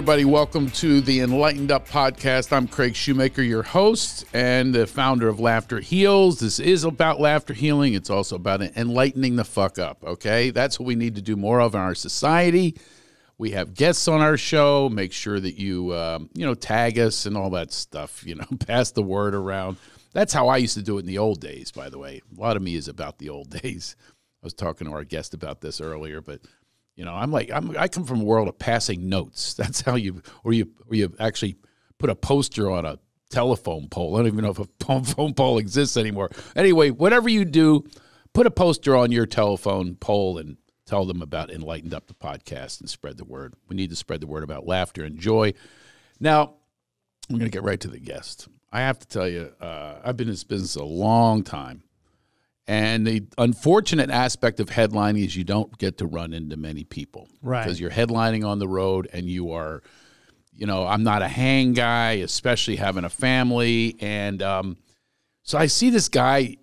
Everybody. Welcome to the Enlightened Up podcast. I'm Craig Shoemaker, your host and the founder of Laughter Heals. This is about laughter healing. It's also about enlightening the fuck up. Okay, that's what we need to do more of in our society. We have guests on our show. Make sure that you, um, you know, tag us and all that stuff. You know, pass the word around. That's how I used to do it in the old days. By the way, a lot of me is about the old days. I was talking to our guest about this earlier, but you know, I'm like I'm, I come from a world of passing notes. That's how you or you or you actually put a poster on a telephone pole. I don't even know if a phone pole exists anymore. Anyway, whatever you do, put a poster on your telephone pole and tell them about Enlightened Up the podcast and spread the word. We need to spread the word about laughter and joy. Now, I'm going to get right to the guest. I have to tell you, uh, I've been in this business a long time. And the unfortunate aspect of headlining is you don't get to run into many people. Right. Because you're headlining on the road and you are, you know, I'm not a hang guy, especially having a family. And um, so I see this guy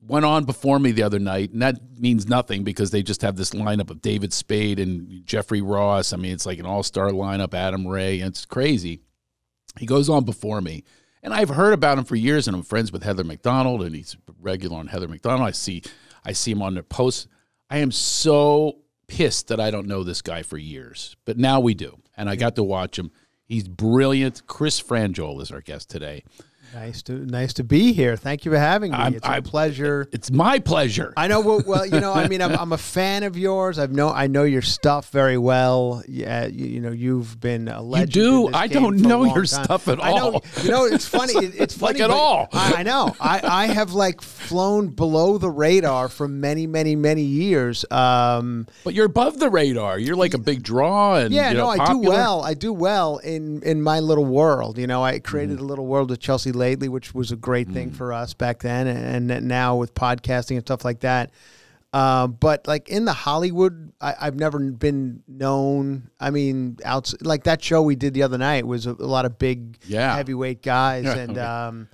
went on before me the other night, and that means nothing because they just have this lineup of David Spade and Jeffrey Ross. I mean, it's like an all star lineup, Adam Ray, and it's crazy. He goes on before me. And I've heard about him for years, and I'm friends with Heather McDonald, and he's regular on Heather McDonald. I see, I see him on their posts. I am so pissed that I don't know this guy for years, but now we do, and I got to watch him. He's brilliant. Chris Franjola is our guest today. Nice to nice to be here. Thank you for having me. I'm- it's a pleasure. It's my pleasure. I know. Well, well, you know, I mean, I'm, I'm a fan of yours. I've know I know your stuff very well. Yeah, you, you know, you've been a legend. do? in this I don't know your time. stuff at I know. all. You know, it's funny. It, it's Like funny at all. I, I know. I, I have like flown below the radar for many, many, many years. Um, but you're above the radar. You're like a big draw, and Yeah, you know, no, I do well. I do well in in my little world. You know, I created Mm-hmm. a little world with Chelsea Lately, which was a great thing for us back then, and, and now with podcasting and stuff like that. Uh, but like in the Hollywood, I, I've never been known. I mean, outs like that show we did the other night was a, a lot of big, Yeah. heavyweight guys, Yeah. and um,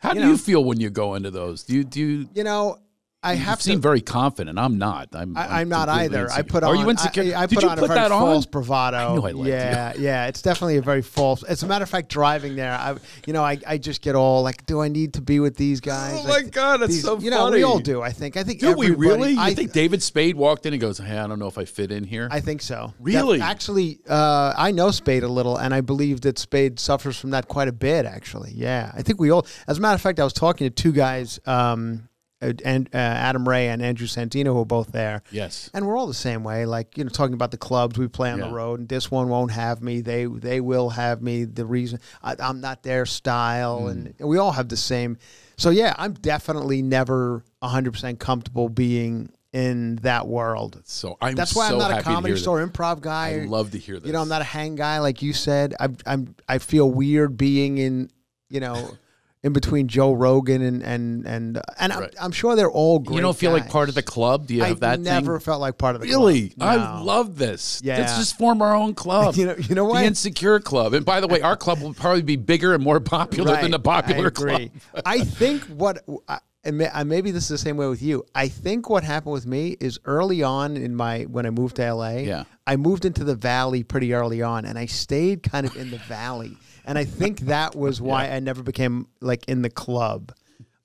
How do you know. you feel when you go into those? Do you do you? you know, I You have to. seem very confident. I'm not. I'm. I, I'm not completely either. I insecure. put Are on. you insecure? I, I put you on put a very that on? false bravado. I I yeah, yeah. It's definitely a very false. As a matter of fact, driving there, I, you know, I, I just get all like, do I need to be with these guys? Oh Like, my God, that's these- so You know, we all do. I think. I think. Do we really? You I think David Spade walked in and goes, "Hey, I don't know if I fit in here." I think so. Really? Def- actually, uh, I know Spade a little, and I believe that Spade suffers from that quite a bit. Actually, yeah, I think we all. As a matter of fact, I was talking to two guys, um, and uh, Adam Ray and Andrew Santino, who are both there. yes. And we're all the same way, like you know, talking about the clubs we play on Yeah. the road, and this one won't have me. They they will have me. The reason I, I'm not their style, Mm. and we all have the same. So yeah, I'm definitely never 100 percent comfortable being in that world. So I'm. That's why so I'm not a comedy store improv guy. I love to hear this. You know, I'm not a hang guy like you said. I'm I'm I feel weird being in you know. In between Joe Rogan and and and and I'm, Right. I'm sure they're all great. You don't feel like part of the club? Do you I have that never thing? felt like part of the Really? club. I No. love this. Yeah. Let's just form our own club. You know, you know what? the? Insecure Club. And by the way, our club will probably be bigger and more popular than the popular I club. I think what I, and may- maybe this is the same way with you. I think what happened with me is early on in my when I moved to LA. Yeah. I moved into the valley pretty early on, and I stayed kind of in the valley. And I think that was why I never became like in the club.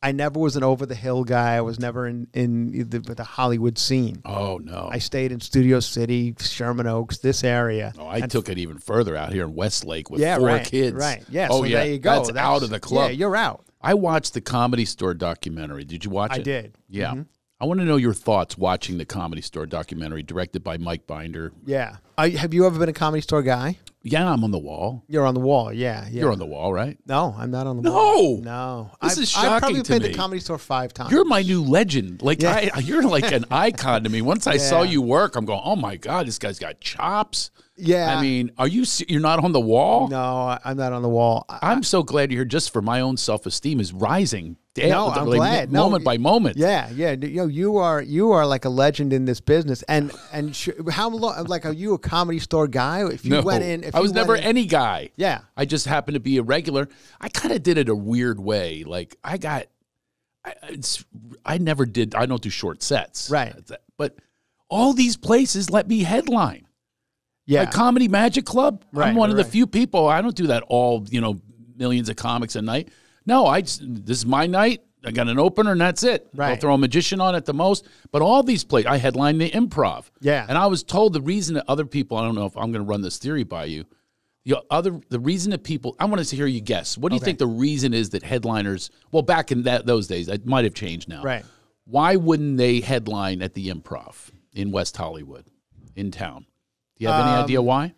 I never was an over the hill guy. I was never in in the, the Hollywood scene. Oh no. I stayed in Studio City, Sherman Oaks, this area. Oh, I took it even further out here in Westlake with yeah, four right, kids. Right. Yeah. Oh so yeah. there you go. That's, out of the club. Yeah, you're out. I watched the Comedy Store documentary. Did you watch I it? I did. Yeah. Mm-hmm. I want to know your thoughts watching the Comedy Store documentary directed by Mike Binder. Yeah. I, have you ever been a comedy store guy? Yeah, I'm on the wall. You're on the wall. Yeah. yeah. You're on the wall, right? No, I'm not on the No! wall. No. No. This I've, is I've probably to been me. to comedy store five times. You're my new legend. Like Yeah. I, you're like an icon to me. Once I saw you work, I'm going, oh my god, this guy's got chops. yeah. I mean, are you? You're not on the wall. no, I'm not on the wall. I, I'm so glad you're here. Just for my own self esteem is rising. Day No, I'm glad. No, moment by moment. yeah, yeah. You know, you are you are like a legend in this business. And and sh- how long? Like, are you a comedy store guy? If you No, went in, if I was never in- any guy. Yeah. I just happened to be a regular. I kind of did it a weird way. Like I got, I, it's, I never did. I don't do short sets, Right. But all these places let me headline, Yeah. Like Comedy Magic Club. I'm Right, one of the few people. I don't do that all. You know, millions of comics a night. No, I. This is my night. I got an opener and that's it. I'll throw a magician on at the most. But all these plays, I headline the improv. Yeah. And I was told the reason that other people, I don't know if I'm going to run this theory by you. The other, the reason that people, I want to hear you guess. What do you think the reason is that headliners? Well, back in that those days, it might have changed now. Right. Why wouldn't they headline at the Improv in West Hollywood, in town? Do you have any idea Um, why?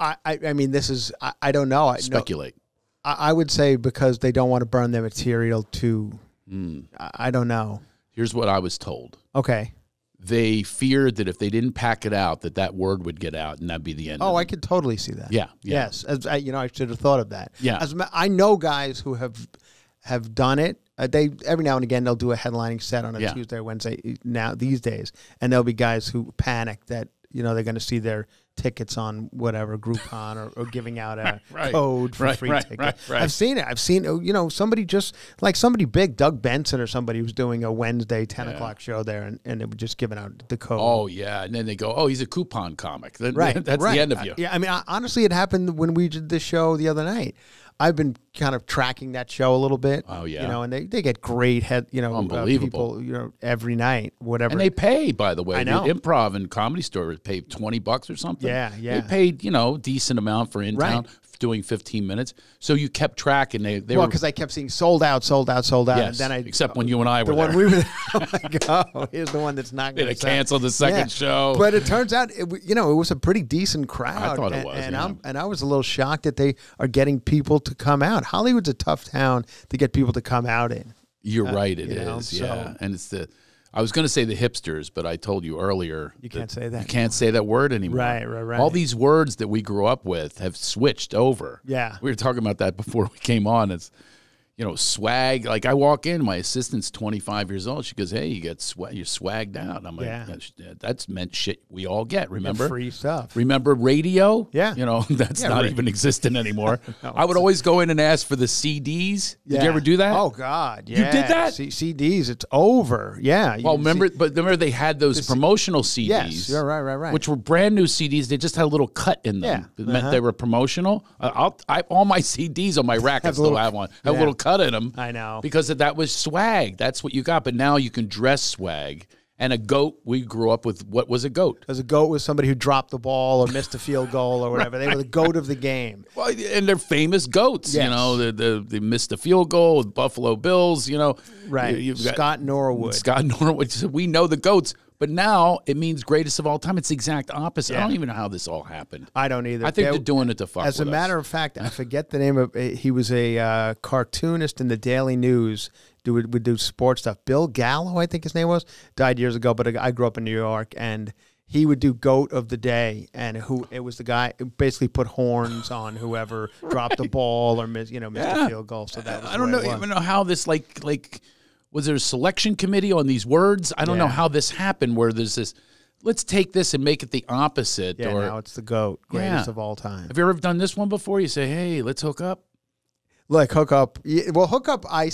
I, I, I mean, this is I, I don't know. I, no, Speculate. I, I would say because they don't want to burn their material too. Hmm. I, I don't know. Here's what I was told. Okay. They feared that if they didn't pack it out, that that word would get out, and that'd be the end. Oh, I could totally see that. Yeah, yeah. Yes. As I, you know, I should have thought of that. Yeah. As I know guys who have have done it. Uh, they every now and again they'll do a headlining set on a Yeah. Tuesday or Wednesday now these days, and there'll be guys who panic that you know they're going to see their tickets on whatever Groupon or, or giving out a Right. code for Right, free right, tickets. I've seen it. I've seen uh, you know somebody just like somebody big, Doug Benson or somebody was doing a Wednesday ten o'clock show there, and, and they were just giving out the code. Oh yeah, and then they go, "Oh, he's a coupon comic." Then, Right. that's right. the end of you. Uh, yeah, I mean, I, honestly, it happened when we did this show the other night. I've been kind of tracking that show a little bit. Oh, yeah. you know, and they, they get great head, you know, uh, Unbelievable. people, you know, every night, whatever. And they pay, by the way. I The know. improv and comedy store paid twenty bucks or something. Yeah, yeah. They paid, you know, decent amount for in town Right. Doing fifteen minutes. So you kept track, and they they well, were because I kept seeing sold out, sold out, sold out, yes, and then I except uh, when you and I were the were one there. we were. I'm like, oh, here's the one that's not going had canceled the second show. But it turns out, it, you know, it was a pretty decent crowd. I thought it and, was, and yeah. I'm and I was a little shocked that they are getting people to come out. Hollywood's a tough town to get people to come out in. You're uh, right. It is, know, yeah. so- And it's the. I was going to say the hipsters, but I told you earlier You can't say that You can't say that word anymore. Right, right, right. All these words that we grew up with have switched over. Yeah. we were talking about that before we came on. It's you know swag. Like I walk in, my assistant's 25 years old. She goes, "Hey, you got swag. You're swagged out." I'm like, Yeah. that's, that's meant shit we all get. Remember? free stuff. Remember radio? Yeah. You know, that's Yeah, not right. even existing anymore. I would always go in and ask for the CDs. Did you ever do that? Oh God, You did that? C- CDs, it's over. Yeah. Well, remember, see- but remember they had those promotional CDs. Yes, yeah, right, right, right. Which were brand new CDs. They just had a little cut in them. Yeah, It meant uh-huh. they were promotional. Uh, I'll, I, all my CDs on my rack, I still little- have one. Have a yeah. little cut in them. I know. because that was swag. That's what you got. But now you can dress swag. And a goat. We grew up with what was a goat. As a goat was somebody who dropped the ball or missed a field goal or whatever. They were the goat of the game. Well, and they're famous goats. You know, the, the they missed a field goal with Buffalo Bills. You know, Right. You- you've got- Scott Norwood. Scott Norwood. So we know the goats, but now it means greatest of all time. It's the exact opposite. I don't even know how this all happened. I don't either. I think There- they're doing it to fuck. As a matter us. of fact, I forget the name of. He was a uh, cartoonist in the Daily News. Do would, would do sports stuff. Bill Gallo, I think his name was, died years ago. But I grew up in New York, and he would do goat of the day, and who it was the guy basically put horns on whoever dropped the ball or miss, you know, missed Yeah. a field goal. So that was I don't know even know how this like like was there a selection committee on these words? I don't know how this happened. Where there's this, let's take this and make it the opposite. Yeah, or now it's the goat, greatest Yeah. of all time. have you ever done this one before? You say, hey, let's hook up. Like hook up. Well, hook up. I,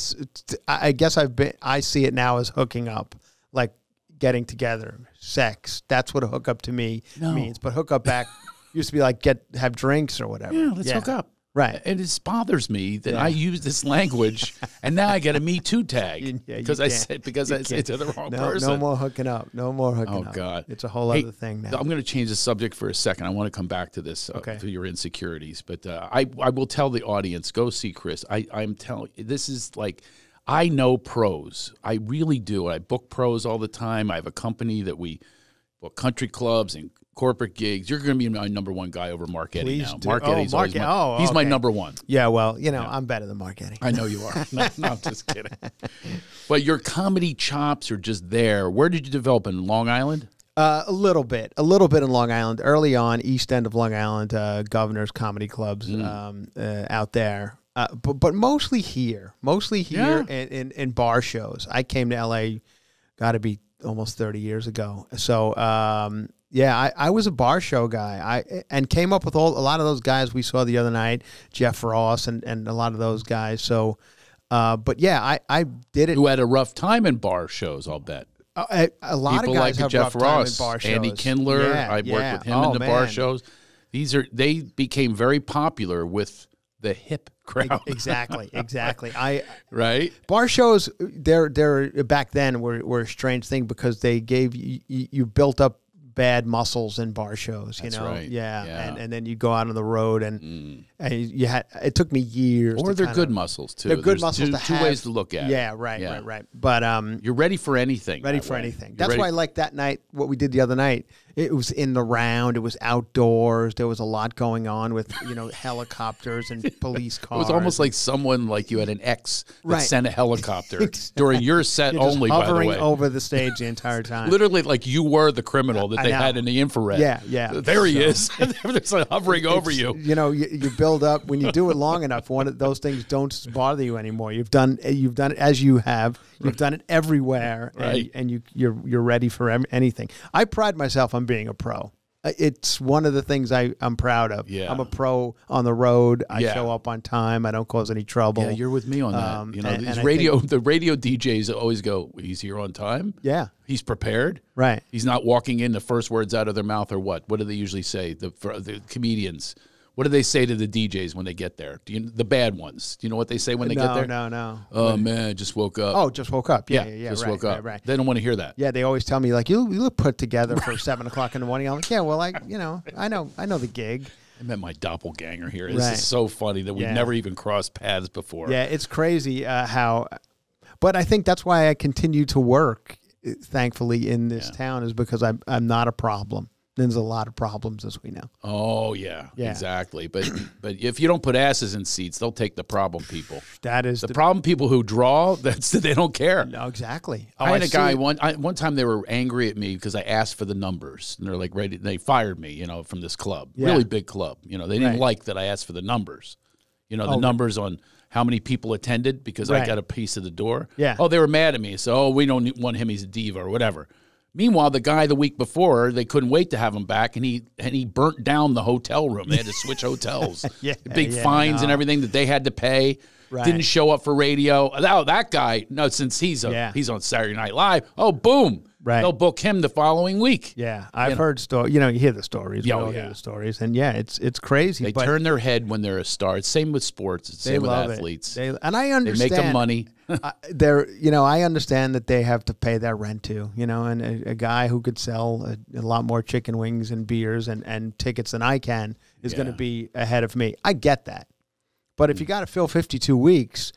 I guess I've been. I see it now as hooking up, like getting together, sex. That's what a hookup to me No. means. But hook up back used to be like get have drinks or whatever. Yeah, let's hook up. Right. And it bothers me that I use this language, and now I get a Me Too tag Yeah, because I said because You I said to the wrong No, person. no more hooking up. No more hooking Oh up. Oh God, it's a whole Hey, other thing now. I'm going to change the subject for a second. I want to come back to this, uh, Okay. to your insecurities, but uh, I I will tell the audience go see Chris. I I'm telling this is like I know pros. I really do. I book pros all the time. I have a company that we book country clubs and corporate gigs. You're going to be my number one guy over Mark Eddie Please now. do. Mark Oh, Eddie's Mark always my, oh, he's my number one. yeah. Well, you know, I'm better than Mark Eddie. I know you are. No, no, I'm just kidding. But your comedy chops are just there. Where did you develop in Long Island? Uh, a little bit, a little bit in Long Island. Early on, East End of Long Island, uh, Governor's Comedy Clubs Mm. um, uh, out there, uh, but but mostly here, mostly here in, in in bar shows. I came to L.A. Got to be almost thirty years ago. So um, yeah, I, I was a bar show guy. I and came up with all a lot of those guys we saw the other night, Jeff Ross and and a lot of those guys. So. Uh, but yeah, I, I did it Who had a rough time in bar shows? I'll bet. Uh, a, a lot People of guys like have Jeff rough time in Ross, bar shows. Andy Kindler. Yeah, I worked yeah. with him Oh, in the bar shows. These are they became very popular with the hip crowd, exactly, exactly. I right? bar shows they're they're back then were, were a strange thing because they gave you, you built up bad muscles in bar shows you That's know right. yeah. Yeah. and and then you go out on the road and, and you had it took me years Or they're kinda- good muscles too. they're good There's muscles two, to two have. ways to look at. it. yeah right Yeah. right right but um You're ready for anything. ready for way. anything You're that's ready- why I like that night what we did the other night it was in the round it was outdoors there was a lot going on with you know helicopters and police cars. It was almost like someone like you had an ex that Right. sent a helicopter during your set You're only. By the way, over the stage the entire time literally like you were the criminal that they had in the infrared. Yeah, yeah. There he So- is. It's like hovering over you. You know, you, you build up when you do it long enough. One of those things don't bother you anymore. You've done eh, you've done it as you have. You've done it everywhere, and, Right. and you you're you're ready for anything. I pride myself on being a pro. Uh, It's one of the things I I'm proud of. Yeah. I'm a pro on the road. I Yeah. show up on time. I don't cause any trouble. Yeah, you're with me on that. Um, you know, and- these and I radio the radio DJs always go, "He's here on time. yeah, He's prepared. right. He's not walking in the first words out of their mouth or what? What do they usually say? The for the comedians. What do they say to the DJs when they get there? Do you, the bad ones. Do you know what they say when they no, get there? no, no. Oh man, just woke up. Oh, just woke up. Yeah, yeah, yeah. just right, woke up. Right, right. They don't want to hear that. Yeah, they always tell me like you, you look put together for seven o'clock in the morning. I'm like, yeah, well, I, you know, I know, I know the gig. I met my doppelganger here. This Right. is so funny that we've Yeah. never even crossed paths before. Yeah, it's crazy uh, how, but I think that's why I continue to work. uh, Thankfully, in this Yeah. town is because I'm I'm not a problem. There's a lot of problems as we know. Oh yeah, Yeah. exactly. But but if you don't put asses in seats, they'll take the problem people. That is The the, problem people who draw, that's they don't care. no exactly. Oh, I had a guy it. one I, one time they were angry at me because I asked for the numbers and they're like ready they fired me you know from this club Yeah. really big club you know they didn't Right. like that I asked for the numbers you know the Oh. numbers on how many people attended because I got a piece of the door Yeah. oh they were mad at me so oh we don't want him he's a diva or whatever meanwhile the guy the week before they couldn't wait to have him back and he and he burnt down the hotel room they had to switch hotels Yeah, big yeah, fines and everything that they had to pay. Right. Didn't show up for radio. Oh, that guy. No, since he's a, Yeah. he's on Saturday Night Live. Oh, boom. Right. They'll book him the following week. Yeah, I've heard stories. You know, you hear the stories. Yeah, we oh, all hear yeah. the stories, and yeah, it's it's crazy. They turn their head when they're a star. It's same with sports. It's same with athletes. it. They, and I They understand. make them money. uh, they're you know I understand that they have to pay their rent too. You know, and a, a guy who could sell a, a lot more chicken wings and beers and and tickets than I can is going to be ahead of me. I get that, but Mm. if you got to fill fifty two weeks.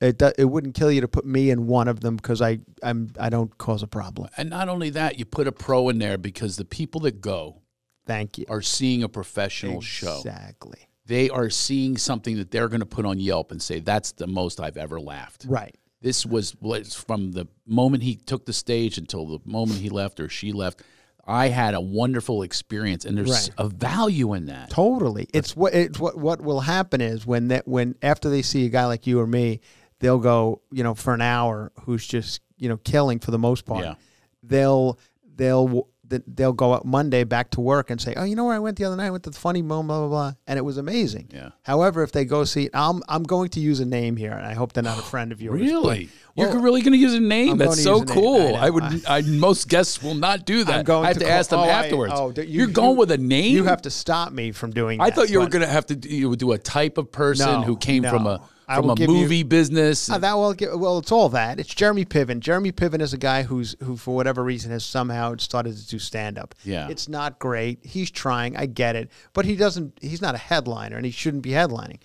It, it wouldn't kill you to put me in one of them because I I'm I don't cause a problem. And not only that, you put a pro in there because the people that go Thank you. are seeing a professional show. Exactly. They are seeing something that they're going to put on Yelp and say, that's the most I've ever laughed. Right. This was was from the moment he took the stage until the moment he left or she left. I had a wonderful experience, and there's Right. a value in that. Totally. It's what it's what what will happen is when that when after they see a guy like you or me, they'll go, you know, for an hour who's just, you know, killing for the most part. Yeah. They'll they'll they'll go out Monday back to work and say, "Oh, you know where I went the other night? I went to the funny moment, blah blah blah," and it was amazing. Yeah. However, if they go see, I'm I'm going to use a name here, and I hope they're not a friend of yours. Really? but- You're really going to use a name? I'm That's so name. cool. I I, would. I, most guests will not do that. I'm going I have to to, ask them oh, I- afterwards. oh, d- you- are going with a name. You have to stop me from doing. I that, thought you were going to have to do, you would do a type of person No, who came from a I from will a give you- movie business. Uh, that will get, well, it's all that. It's Jeremy Piven. Jeremy Piven is a guy who's who, for whatever reason, has somehow started to do stand up. Yeah. it's not great. He's trying. I get it, but he doesn't. He's not a headliner, and he shouldn't be headlining.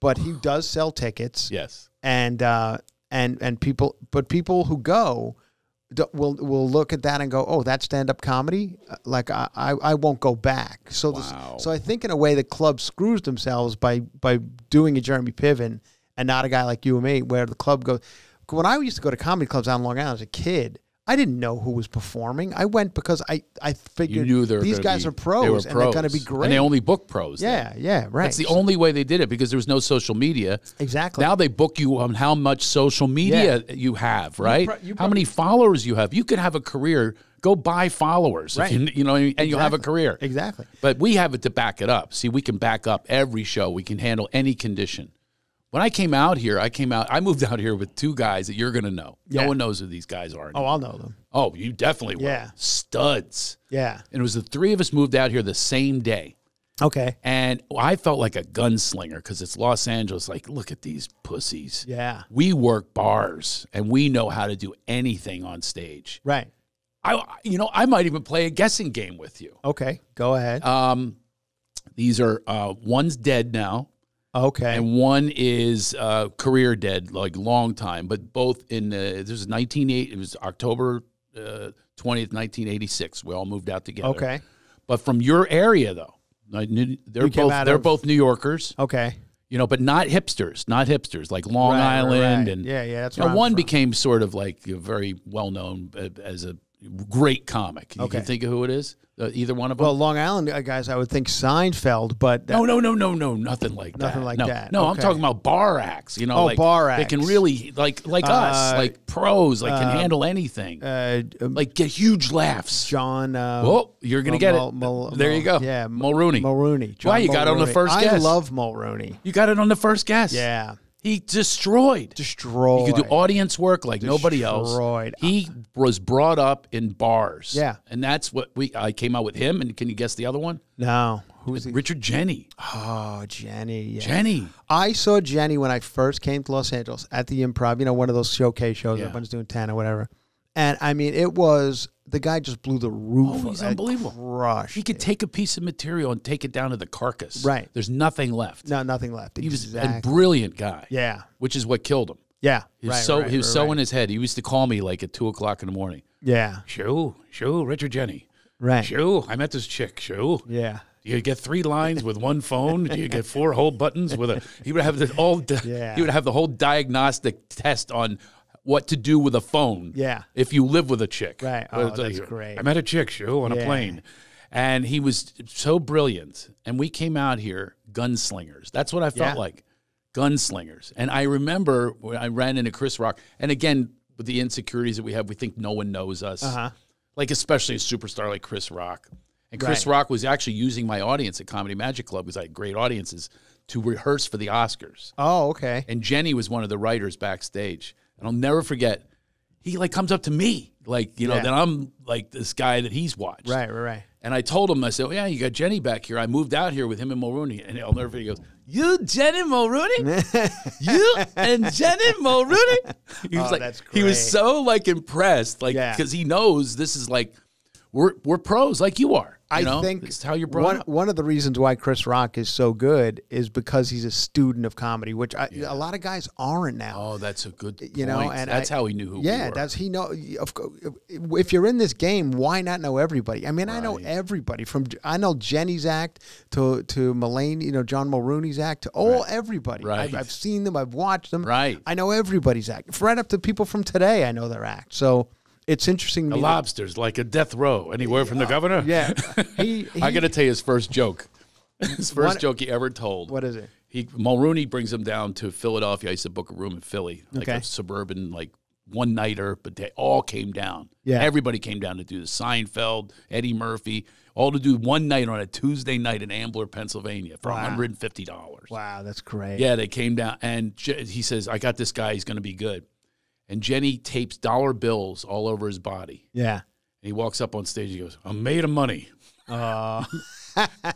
But he does sell tickets, yes. and uh, and and people, but people who go will will look at that and go, "Oh, that's stand up comedy." Uh, Like I, I, I won't go back. So this, so I think in a way the club screws themselves by by doing a Jeremy Piven and not a guy like you and me, where the club goes. When I used to go to comedy clubs on Long Island as a kid, I didn't know who was performing. I went because I I figured knew these guys be- are pros they were and they're going to be great. And they only book pros. then. yeah, yeah, right. That's the So- only way they did it because there was no social media. exactly. Now they book you on how much social media you have, right? pro- you how many followers you have. You could have a career. Go buy followers, if Right. you, you know, and you'll have a career. exactly. But we have it to back it up. See, we can back up every show. We can handle any condition. When I came out here, I came out. I moved out here with two guys that you're gonna know. Yeah. No one knows who these guys are. Oh, I'll know them. Oh, you definitely will. Yeah. Studs. Yeah. And it was the three of us moved out here the same day. Okay. And I felt like a gunslinger because it's Los Angeles. Like, look at these pussies. Yeah. We work bars and we know how to do anything on stage. Right. I, you know, I might even play a guessing game with you. Okay. Go ahead. Um, these are uh, one's dead now, okay. and one is uh, career dead, like long time. But both in the, this was 1980. It was October uh, twentieth, 1986. We all moved out together. okay. But from your area, though, knew- they're both they're of- both New Yorkers, Okay. you know, but not hipsters, not hipsters like Long Right, right, Island right. and yeah, yeah. That's you know, one from. became sort of like very well known as a great comic. You Okay. can think of who it is? Uh, either one of them? Well, Long Island uh, guys, I would think Seinfeld, but that, no, no, no, no, no, nothing like that. Nothing like no, that. No, I'm talking about bar acts. You know, Oh, like bar They can really like like us, Uh, like pros, like can handle anything, uh, um, like get huge laughs. John. Uh, Oh, you're gonna get Mul- it. Mul- there you go. Yeah, Mulrooney. Mulrooney. Why, you got it on the Mulrooney. first I guess. love Mulrooney. you got it on the first guess. Yeah. He destroyed. Destroyed. He could do audience work like nobody else. Destroyed. He was brought up in bars. Yeah. and that's what we. I came out with him, and can you guess the other one? No. Who's he? Richard Jeni. Oh, Jeni. Yeah. Jeni. I saw Jeni when I first came to Los Angeles at the Improv. You know, one of those showcase shows. Yeah. Everyone's doing ten or whatever. And I mean, it was the guy just blew the roof. Oh, he's unbelievable. Crushed. He could take a piece of material and take it down to the carcass. Right. There's nothing left. no, nothing left. He was a brilliant guy. yeah. Which is what killed him. Yeah. He was right, so right, he was right, so right. in his head. He used to call me like at two o'clock in the morning. Yeah. Shoo, shoo, Richard Jeni. Right. Shoo, I met this chick. Shoo. Yeah. Do you get three lines with one phone? Do you get four whole buttons with a? He would have the all. Yeah. He would have the whole diagnostic test on what to do with a phone. Yeah. If you live with a chick. Right. Oh, it's like, that's great. I met a chick, show on a plane, and he was so brilliant. And we came out here gunslingers. That's what I felt Yeah. like, gunslingers. And I remember when I ran into Chris Rock, and again with the insecurities that we have, we think no one knows us Uh-huh. like especially a superstar like Chris Rock. And Chris Right. Rock was actually using my audience at Comedy Magic Club because I had great audiences to rehearse for the Oscars. Oh, okay. And Jeni was one of the writers backstage. And I'll never forget, he like comes up to me, like, you know, Yeah. that I'm like this guy that he's watched. Right. Right. Right. And I told him, I said, well, yeah, you got Jeni back here. I moved out here with him and Mulrooney. And I'll never forget, he goes, you, Jeni Mulrooney? you and Jeni Mulrooney? He oh, was Oh, like, that's he was so like impressed, like, Yeah. because he knows this is like, we're, we're pros like you are. You I know? think it's how you're brought one, up. one of the reasons why Chris Rock is so good is because he's a student of comedy, which a lot of guys aren't now. Oh, that's a good you know, and that's I- how he knew who we yeah, were. that's he know. Of if you're in this game, why not know everybody? I mean, I know everybody from I know Jeni's act to to Mulaney, you know, John Mulrooney's act to all everybody. Right. I've, I've seen them, I've watched them. Right. I know everybody's act. Right up to people from today, I know their act. So it's interesting. The lobster's like a death row. Anywhere from the governor? yeah, he, he I got to tell you his first joke. His first What- joke he ever told. What is it? He Mulrooney brings him down to Philadelphia. I used to book a room in Philly, like Okay. a suburban, like one nighter, but they all came down. Yeah. everybody came down to do the Seinfeld, Eddie Murphy, all to do one night on a Tuesday night in Ambler, Pennsylvania, for one hundred and fifty dollars. Wow, that's great. Yeah, they came down, and he says, "I got this guy. He's going to be good." And Jeni tapes dollar bills all over his body. Yeah. And he walks up on stage. He goes, "I'm made of money." Uh,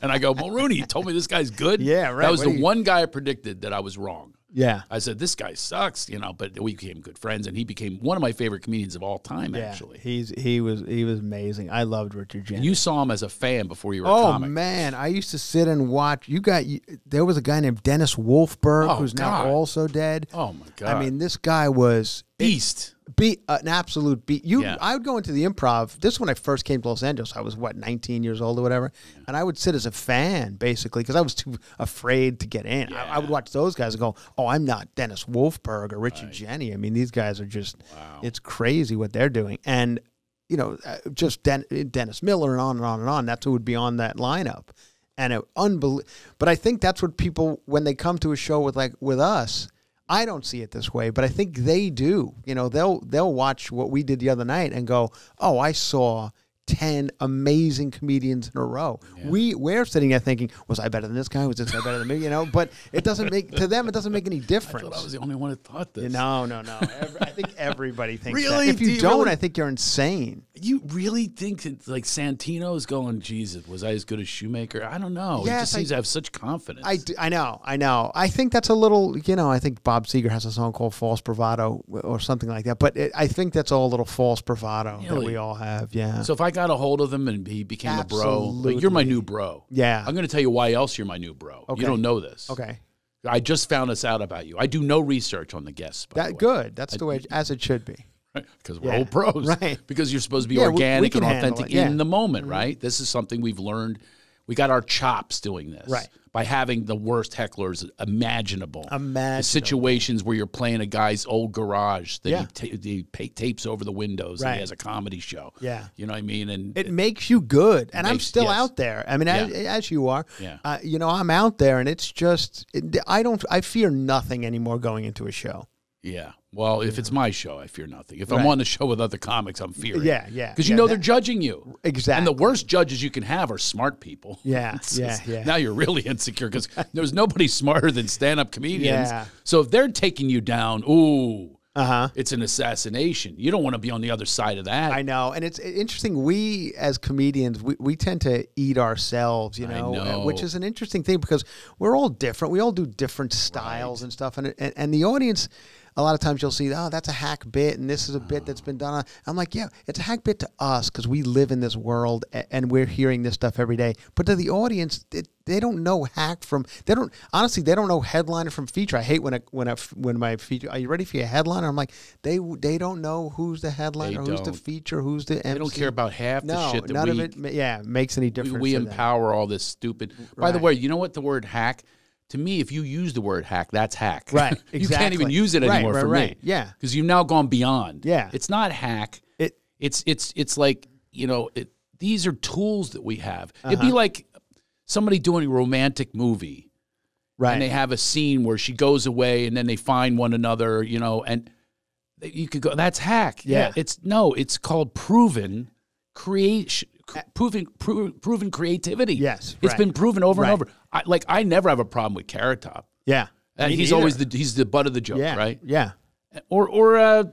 And I go, "Mulrooney, you told me this guy's good." Yeah, right. That was What the you- one guy I predicted that I was wrong. yeah. I said, "This guy sucks," you know. But we became good friends, and he became one of my favorite comedians of all time. Yeah, Actually, he's he was he was amazing. I loved Richard Jeni. you saw him as a fan before you were a Oh man, I used to sit and watch. You got you, there was a guy named Dennis Wolfberg Oh, who's now also dead. Oh my god! I mean, this guy was beast. beat an absolute beat. You, Yeah. I would go into the improv. This is when I first came to Los Angeles. I was what 19 years old or whatever, and I would sit as a fan basically because I was too afraid to get in. I, I would watch those guys and go, "Oh, I'm not Dennis Wolfberg or Richard Jeni." I mean, these guys are just it's crazy what they're doing, and you know, uh, just Den- Dennis Miller and on and on and on. That's who would be on that lineup, and it unbelievable. But I think that's what people when they come to a show with like with us. I don't see it this way, but I think they do. You know, they'll they'll watch what we did the other night and go, "Oh, I saw ten amazing comedians in a row. We we're sitting there thinking, was I better than this guy? Was this guy better than me? You know, but it doesn't make to them it doesn't make any I difference. thought I was the only one that thought this. no, no, no. Every- I think everybody thinks Really? that. If Do you, you don't, really? I think you're insane. You really think that, like Santino Santino's going, Jesus, was I as good as Shoemaker? I don't know. he just I- seems to have such confidence. I I know, I know. I think that's a little, you know, I think Bob Seger has a song called False Bravado or something like that. But it, I think that's all a little false bravado that we all have. Yeah. so if I got a hold of him and he became a bro, like you're my new bro. yeah. I'm going to tell you why else you're my new bro. Okay. You don't know this. okay. I just found this out about you. I do no research on the guests. By That good. That's the way, as it should be. because we're Yeah. old pros, Right. Because you're supposed to be Yeah, organic and authentic yeah. Mm-hmm. in the moment, right? This is something we've learned. We got our chops doing this, Right. By having the worst hecklers imaginable. Imaginable. The situations where you're playing a guy's old garage that Yeah. he, ta- he tapes over the windows and Right. he has a comedy show. Yeah. You know what I mean? And It makes you good, and I'm still yes. out there. I mean, as, as you are. Yeah. Uh, you know, I'm out there, and it's just it, I don't. I fear nothing anymore going into a show. Yeah. Well, if it's my show, I fear nothing. If I'm Right. on the show with other comics, I'm fearing. Yeah, yeah, Because you yeah, know that- they're judging you. Exactly. And the worst judges you can have are smart people. Yeah, It's yeah, just- yeah. Now you're really insecure because there's nobody smarter than stand-up comedians. Yeah. So if they're taking you down, ooh, Uh huh. it's an assassination. You don't want to be on the other side of that. I know, and it's interesting. We as comedians, we, we tend to eat ourselves, you know, uh, know. which is an interesting thing because we're all different. We all do different styles and stuff, and, and and the audience. A lot of times you'll see, oh, that's a hack bit, and this is a bit that's been done. On. I'm like, yeah, it's a hack bit to us because we live in this world and we're hearing this stuff every day. But to the audience, it, they don't know hack from. They don't honestly. They don't know headliner from feature. I hate when a when a when my feature. Are you ready for your headliner? I'm like, they they don't know who's the headliner, who's the feature, who's the. they don't care about half the shit that none we of it. Yeah, makes any difference. we them. empower all this stupid. By the way, you know what the word hack? To me, if you use the word hack, that's hack. Right, Exactly. you can't even use it anymore right, for right. me. Yeah. Because you've now gone beyond. Yeah. It's not hack. It It's it's it's like you know it, these are tools that we have. It'd Uh-huh. be like somebody doing a romantic movie right. and they have a scene where she goes away and then they find one another, you know, and you could go that's hack. Yeah. it's no, it's called proven creation. Proven, pro- proven creativity. Yes, it's right. been proven over Right. and over. I, like I never have a problem with Carrot Top. yeah. And he's neither. always the he's the butt of the joke, yeah right? Yeah. Or or uh,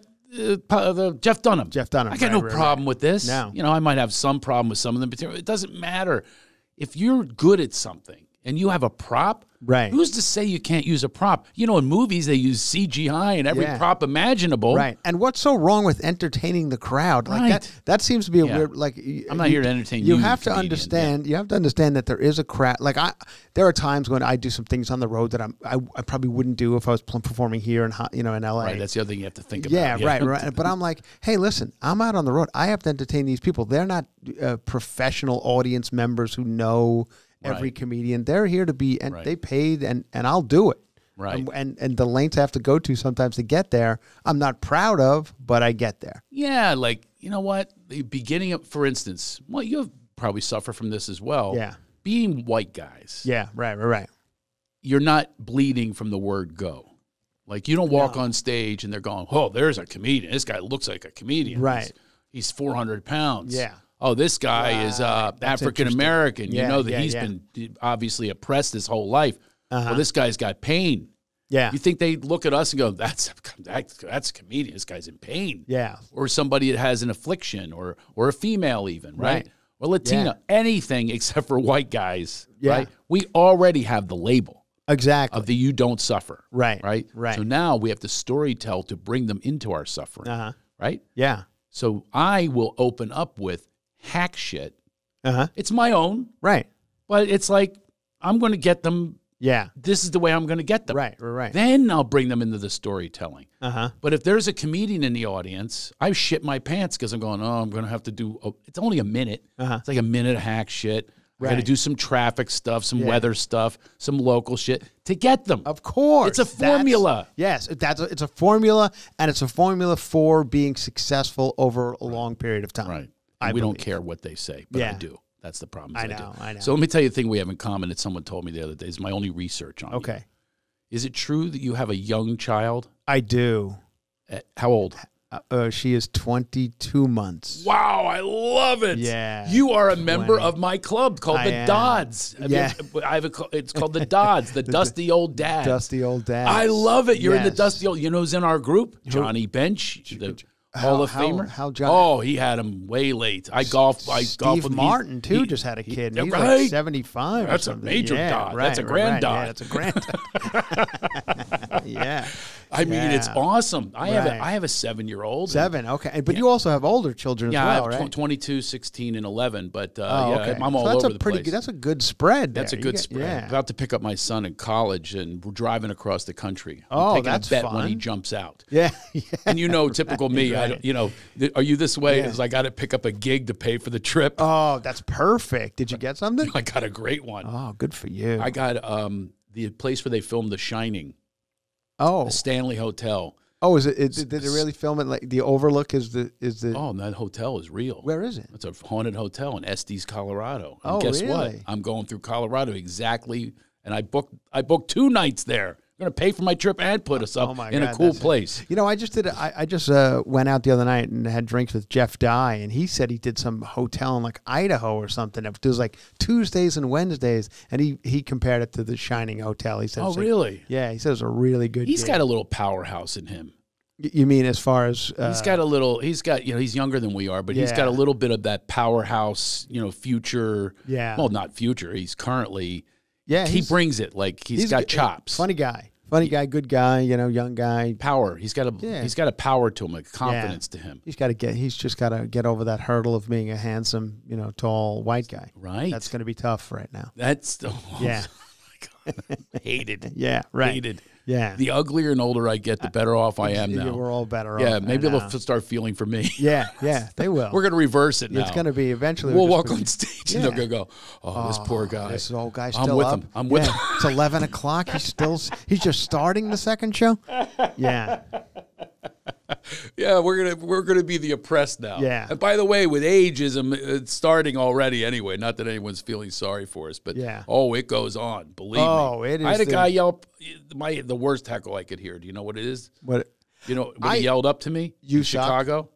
uh, the Jeff Dunham. Jeff Dunham, I got right, no problem with this. No. You know, I might have some problem with some of the material. It doesn't matter. If you're good at something and you have a prop, Right. Who's to say you can't use a prop? You know, in movies they use CGI and every Yeah. prop imaginable. Right. And what's so wrong with entertaining the crowd? Like Right. that that seems to be a Yeah. weird like I'm not here to entertain You you, have to understand you have to understand that there is a crowd like I there are times when I do some things on the road that I'm I, I probably wouldn't do if I was performing here in you know in LA. Right. That's the other thing you have to think yeah, about. right, right. But I'm like, hey, listen, I'm out on the road. I have to entertain these people. They're not uh, professional audience members who know every Right. comedian. They're here to be, and Right. they paid, and and I'll do it. Right. And, and and the lengths I have to go to sometimes to get there, I'm not proud of, but I get there. Yeah, like you know what? The beginning of, for instance, well, you probably suffer from this as well. Yeah. Being white guys. Yeah, right, right, right. you're not bleeding from the word go. Like you don't walk on stage and they're going, "Oh, there's a comedian. This guy looks like a comedian. Right. He's, he's 400 pounds. Yeah. Oh, this guy is uh, African American. Yeah, you know that yeah, he's yeah. been obviously oppressed his whole life. Well, this guy's got pain. Yeah, You think they look at us and go, "That's that's, that's a comedian. This guy's in pain." yeah, Or somebody that has an affliction, or or a female even, right? Right. Or Latina, anything except for white guys, Yeah. right? We already have the label exactly. of the you don't suffer. Right, Right. right. So now we have to story tell to bring them into our suffering. uh huh. Right. Yeah. So I will open up with hack shit. Uh huh. It's my own, Right. but it's like I'm going to get them. Yeah. This is the way I'm going to get them. Right. Right. Right. Then I'll bring them into the storytelling. Uh huh. But if there's a comedian in the audience, I shit my pants because I'm going, oh, I'm going to have to do, oh, it's only a minute. Uh-huh. It's like a minute of hack shit. I got to do some traffic stuff, some Yeah. weather stuff, some local shit to get them. Of course, It's a That's- formula. yes, that's a, it's a formula, and it's a formula for being successful over a long period of time. Right. I we don't care what they say, but I do. That's the problem. I know, do. I know. So let me tell you a thing we have in common that someone told me the other day. Is my only research on. you. Okay, Is it true that you have a young child? I do. At, how old? Uh, uh, she is 22 months. Wow, I love it. Yeah, You are a member of my club called I the am. Dodds. I mean, Yeah. I have a, it's called the Dodds, the, dusty old dad. Dusty old dad. I love it. You're in the dusty old. You know who's in our group? Johnny Bench, the Hall How- of how- Famer. how Johnny- oh, he had him way late. I golf. I golf with. Martin He- too he- just had a kid. he's right. like 75. or That's a major yeah, dot. Right, That's a grand right. dot. Yeah, that's a grand dot. yeah. I mean, it's awesome. I have Right. a, I have a seven year old. Seven. Okay. But you also have older children Yeah, as I well, have right? 22, 16, and 11. But uh, Oh, yeah, okay. I'm all so that's over a the pretty place. Good, that's a good spread. That's a there. Good get- spread. Yeah. About to pick up my son in college, and we're driving across the country. I'm Oh, taking that's a bet when he jumps out. Yeah. yeah. And you know, typical me. I don't, you know, th- are you this way? Yeah. Is I got to pick up a gig to pay for the trip. Oh, that's perfect. Did you get something? I got a great one. Oh, good for you. I got um, the place where they filmed The Shining, oh, the Stanley Hotel. oh, is it? it did they really film it like the Overlook? Is the is the? Oh, that hotel is real. Where is it? It's a haunted hotel in Estes, Colorado. And Oh, guess what? really? I'm going through Colorado exactly, and I booked I booked two nights there. I'm gonna pay for my trip and put us up Oh my in a cool that's- place. You know, I just did. a- I, I just uh, went out the other night and had drinks with Jeff Dye, and he said he did some hotel in like Idaho or something. It was like Tuesdays and Wednesdays, and he he compared it to the Shining Hotel. He said, Oh, it's like- really? yeah, he said it was a really good. He's gig. got a little powerhouse in him. You mean as far as uh, He's got a little. He's got you know he's younger than we are, but he's got a little bit of that powerhouse. You know, future. Yeah. Well, not future. He's currently. yeah, he brings it like he's got good- chops. Funny guy, funny guy, good guy. You know, young guy. power. He's got a. Yeah. He's got a power to him, a confidence to him. He's got to get. He's just got to get over that hurdle of being a handsome, you know, tall white guy. Right. That's going to be tough right now. That's. Oh, Yeah. my God. Hated. Yeah. Right. Hated. Yeah. The uglier and older I get, the uh, better off I am Yeah, now. We're all better Yeah, off. Yeah, maybe they'll start feeling for me. Yeah, yeah, they will. We're gonna reverse it now. it's going to be eventually. We'll walk on stage and they're gonna go, "Oh, this poor oh, guy." This old guy I'm still with up. him. I'm with yeah. him. It's eleven o'clock. He's still. He's just starting the second show. Yeah. Yeah, we're gonna we're gonna be the oppressed now. Yeah. And by the way, with ageism, it's starting already anyway. Not that anyone's feeling sorry for us, but Yeah. oh, it goes on. Believe Oh, me. it I had a the- guy yell my the worst heckle I could hear. Do you know what it is? What? You know when I- he yelled up to me You? Chicago.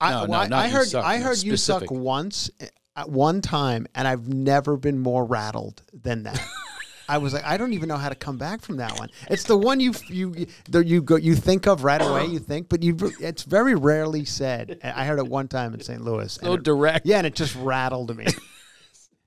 I, No, well, no, I- not I you heard. suck, I heard you suck once at one time, and I've never been more rattled than that. I was like, I don't even know how to come back from that one. It's the one you you you go you think of right away. You think, but you it's very rarely said. I heard it one time in St. Louis. So it- direct. Yeah, and it just rattled me.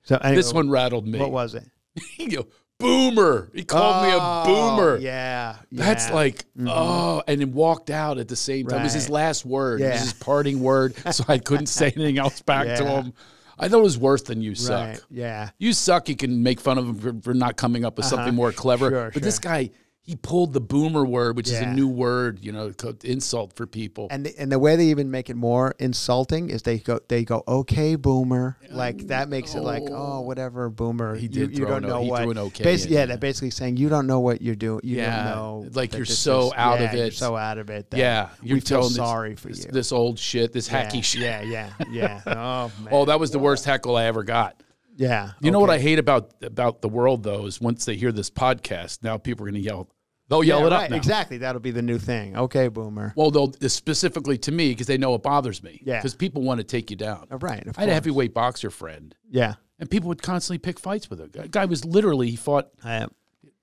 So anyway, This one rattled me. what was it? he go, boomer. He called me a Oh, boomer. Yeah, That's yeah. like, mm-hmm. oh, and then walked out at the same time. It was his last word. It was Yeah. his parting word. So I couldn't say anything else back to him. I thought it was worse than you suck. right. Yeah, You suck. You can make fun of him for, for not coming up with something more clever. Uh-huh. Sure, but this guy, he pulled the boomer word, which is a new word, you know, insult for people. and the, and the way they even make it more insulting is they go they go okay boomer like that makes it like oh, oh whatever boomer He you, did you throw don't an know he what threw an okay Basi- yeah, yeah. they're basically saying you don't know what you're doing you Yeah, don't know like you're so is- out of yeah, you're it. so out of it that yeah, you're we feel telling this- sorry for this, you This old shit, this yeah, hacky shit. yeah yeah yeah oh man Oh, that was the worst heckle I ever got. Yeah You know what I hate about about the world though is once they hear this podcast, now people are going to yell. They'll yell Yeah, it right, up now. exactly that'll be the new thing okay boomer Well, they'll specifically to me because they know it bothers me. Yeah. Because people want to take you down. Oh, right I had a heavyweight boxer friend, yeah and people would constantly pick fights with him. The guy was literally he fought I,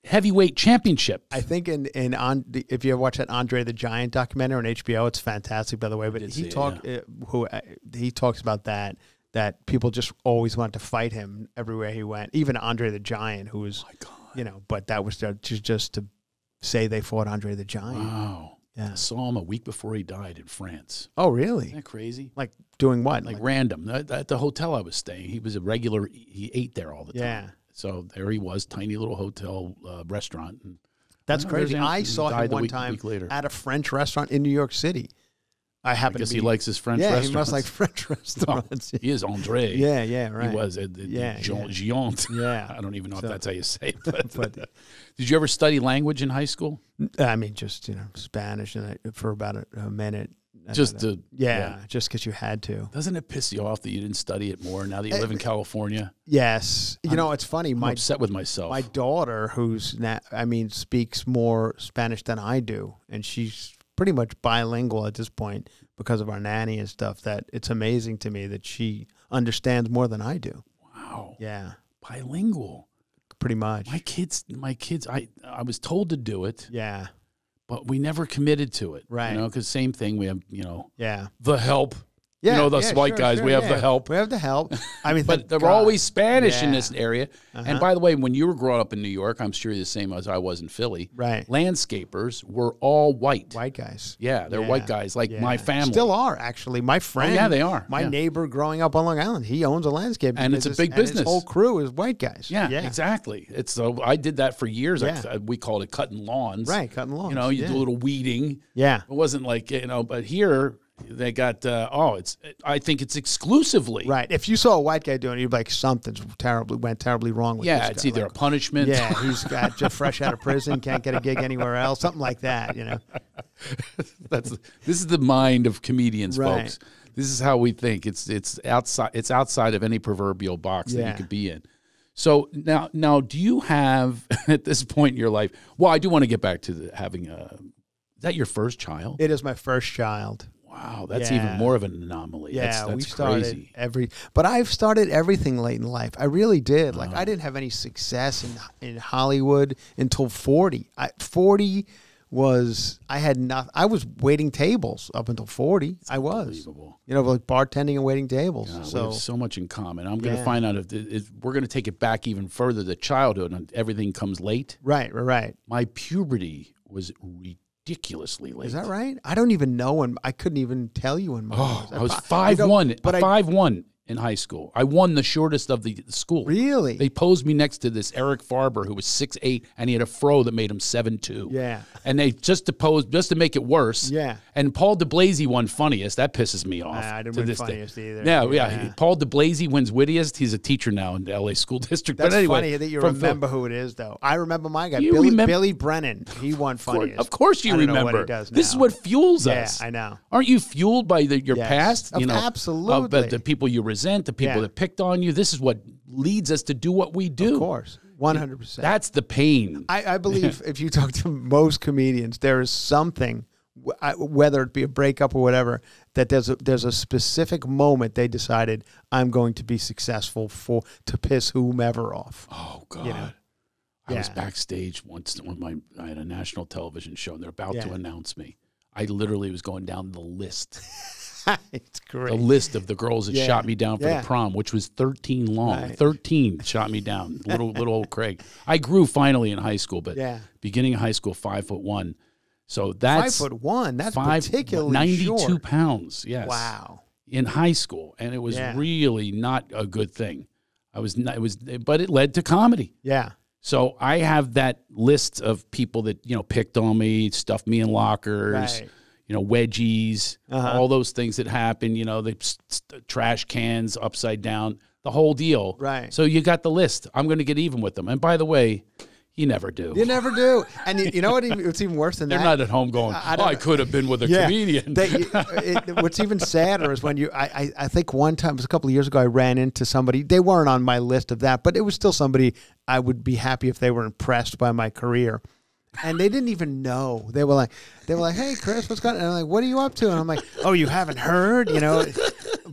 heavyweight championship. I think in in on the, if you ever watch that Andre the Giant documentary on HBO, it's fantastic by the way. But he see it, talk uh, who uh, he talks about that that people just always wanted to fight him everywhere he went. Even Andre the Giant, who was you know, but that was just just- to say they fought Andre the Giant. Wow. Yeah. I saw him a week before he died in France. Oh, really? Isn't that crazy? Like doing what? Like Like, random. At at the hotel I was staying, he was a regular. He ate there all the time. Yeah. So there he was, tiny little hotel uh, restaurant. And that's No, crazy. I saw him one week- time week later. at a French restaurant in New York City. I happen guess to he likes his French yeah, restaurants. he must like French restaurants. He is Andre. yeah, yeah, right. He was at the, Yeah, Jean- yeah. Géant. Yeah. I don't even know So- if that's how you say it. But, But- did you ever study language in high school? I mean, just you know, Spanish and I, for about a, a minute. Just uh, to yeah, just because you had to. Doesn't it piss you off that you didn't study it more now that you Eh, live in California? Yes, you know, it's funny. I'm My upset with myself. my daughter, who's na- I mean, speaks more Spanish than I do, and she's pretty much bilingual at this point. because of our nanny and stuff that it's amazing to me that she understands more than I do. Wow. Yeah, Bilingual. pretty much. My kids, my kids, I, I was told to do it, Yeah, but we never committed to it. Right. You know, because same thing, we have, you know, yeah. the help. Yeah, you know, us yeah, white sure, guys, sure, we have the help. We have the help. I mean, But there were always Spanish in this area. And Uh-huh. by the way, when you were growing up in New York, I'm sure you're the same as I was in Philly. right Landscapers were all white. white guys. Yeah, they're Yeah. white guys like my family. Still are actually. My friend. Oh, yeah, they are. My Yeah. neighbor growing up on Long Island, he owns a landscape And it's a big and his business. whole crew is white guys. Yeah, yeah, exactly. It's so I did that for years. I- Yeah. we called it cutting lawns. Right, cutting lawns. You know, you yeah. do a little weeding. Yeah, It wasn't like you know, but here they got. Uh, oh, it's. I think it's exclusively. right. If you saw a white guy doing it, you'd be like, something's terribly went terribly wrong with Yeah, it's guy. either Like, a punishment. yeah, he's got just fresh out of prison, can't get a gig anywhere else, something like that. You know, That's this is the mind of comedians, Right. folks. This is how we think. It's it's outside. It's outside of any proverbial box that you could be in. So now, now, do you have at this point in your life? Well, I do want to get back to the, having a. Is that your first child? it is my first child. Wow, that's Yeah. even more of an anomaly. Yeah, that's, that's we started crazy. every, but I've started everything late in life. I really did. Like I didn't have any success in in Hollywood until forty. I, forty was I had not. I was waiting tables up until forty. I was, Unbelievable. you know, like bartending and waiting tables. God, we so have so much in common. I'm going to Yeah. find out if, if we're going to take it back even further to childhood and everything comes late. right, right, right. My puberty was ridiculously late. Is that right? I don't even know when. I couldn't even tell you when. mine Oh, was. I was five know, one, but I- five one in high school. I won the shortest of the school. Really? They posed me next to this Eric Farber who was six eight, and he had a fro that made him seven two. Yeah. And they just to pose, just to make it worse. Yeah. And Paul DeBlazy won funniest. That pisses me off. Nah, I didn't to win this day. funniest either. Yeah, yeah, Yeah. Paul DeBlazy wins wittiest. He's a teacher now in the LA school district. That's but anyway, funny that you Phil- remember who it is, though. I remember my guy, You Billy, remember- Billy Brennan. He won funniest. Of course, you I don't know remember. does This is what fuels Yeah, us. Yeah, I know. Aren't you fueled by the, your Yes. past? You know, absolutely. of the, the people you resent, the people Yeah. that picked on you. This is what leads us to do what we do. Of course, one hundred percent. That's the pain. I, I believe if you talk to most comedians, there is something, whether it be a breakup or whatever, that there's a, there's a specific moment they decided I'm going to be successful for to piss whomever off. oh God. know. I was backstage once when my I had a national television show and they're about to announce me. I literally was going down the list, it's great. the great. list of the girls that Yeah. shot me down for Yeah. the prom, which was 13 long. Right. 13 shot me down. Little little old Craig. I grew finally in high school, but Yeah. beginning of high school, five foot one. So that's Five foot one. That's five, particularly 92 short. pounds. Yes. Wow. In high school. And it was Yeah. really not a good thing. I was not, it was, but it led to comedy. Yeah. So I have that list of people that, you know, picked on me, stuffed me in lockers, Right. You know, wedgies, Uh-huh. all those things that happen, you know, the s- trash cans upside down, the whole deal. Right. So you got the list. I'm going to get even with them. And by the way, you never do. You never do. And you, you know what? even- What's even worse than that? They're not at home going, I I, oh, I could have been with a yeah. comedian. They- it- what's even sadder is when you, I, I, I think one time, it was a couple of years ago, I ran into somebody. They weren't on my list of that, but it was still somebody I would be happy if they were impressed by my career. And they didn't even know. They were like, they were like, "Hey, Chris, what's going?" on? And I'm like, "What are you up to?" And I'm like, "Oh, you haven't heard?" You know.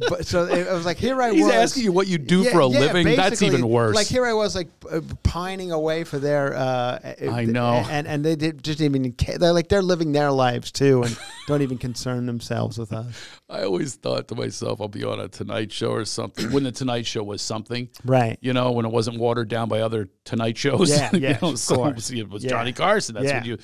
But so it, was like, here I He's was. asking you what you do for a living. That's basically, even worse. Like here I was, like uh, pining away for their. Uh, I know. and and they did just even. ca- They're like they're living their lives too, and don't even concern themselves with us. I always thought to myself, I'll be on a Tonight Show or something. When the Tonight Show was something, Right. you know, when it wasn't watered down by other Tonight shows. Yeah, you yes, know, of so course. it was Yeah. Johnny Carson. That's Yeah. what you.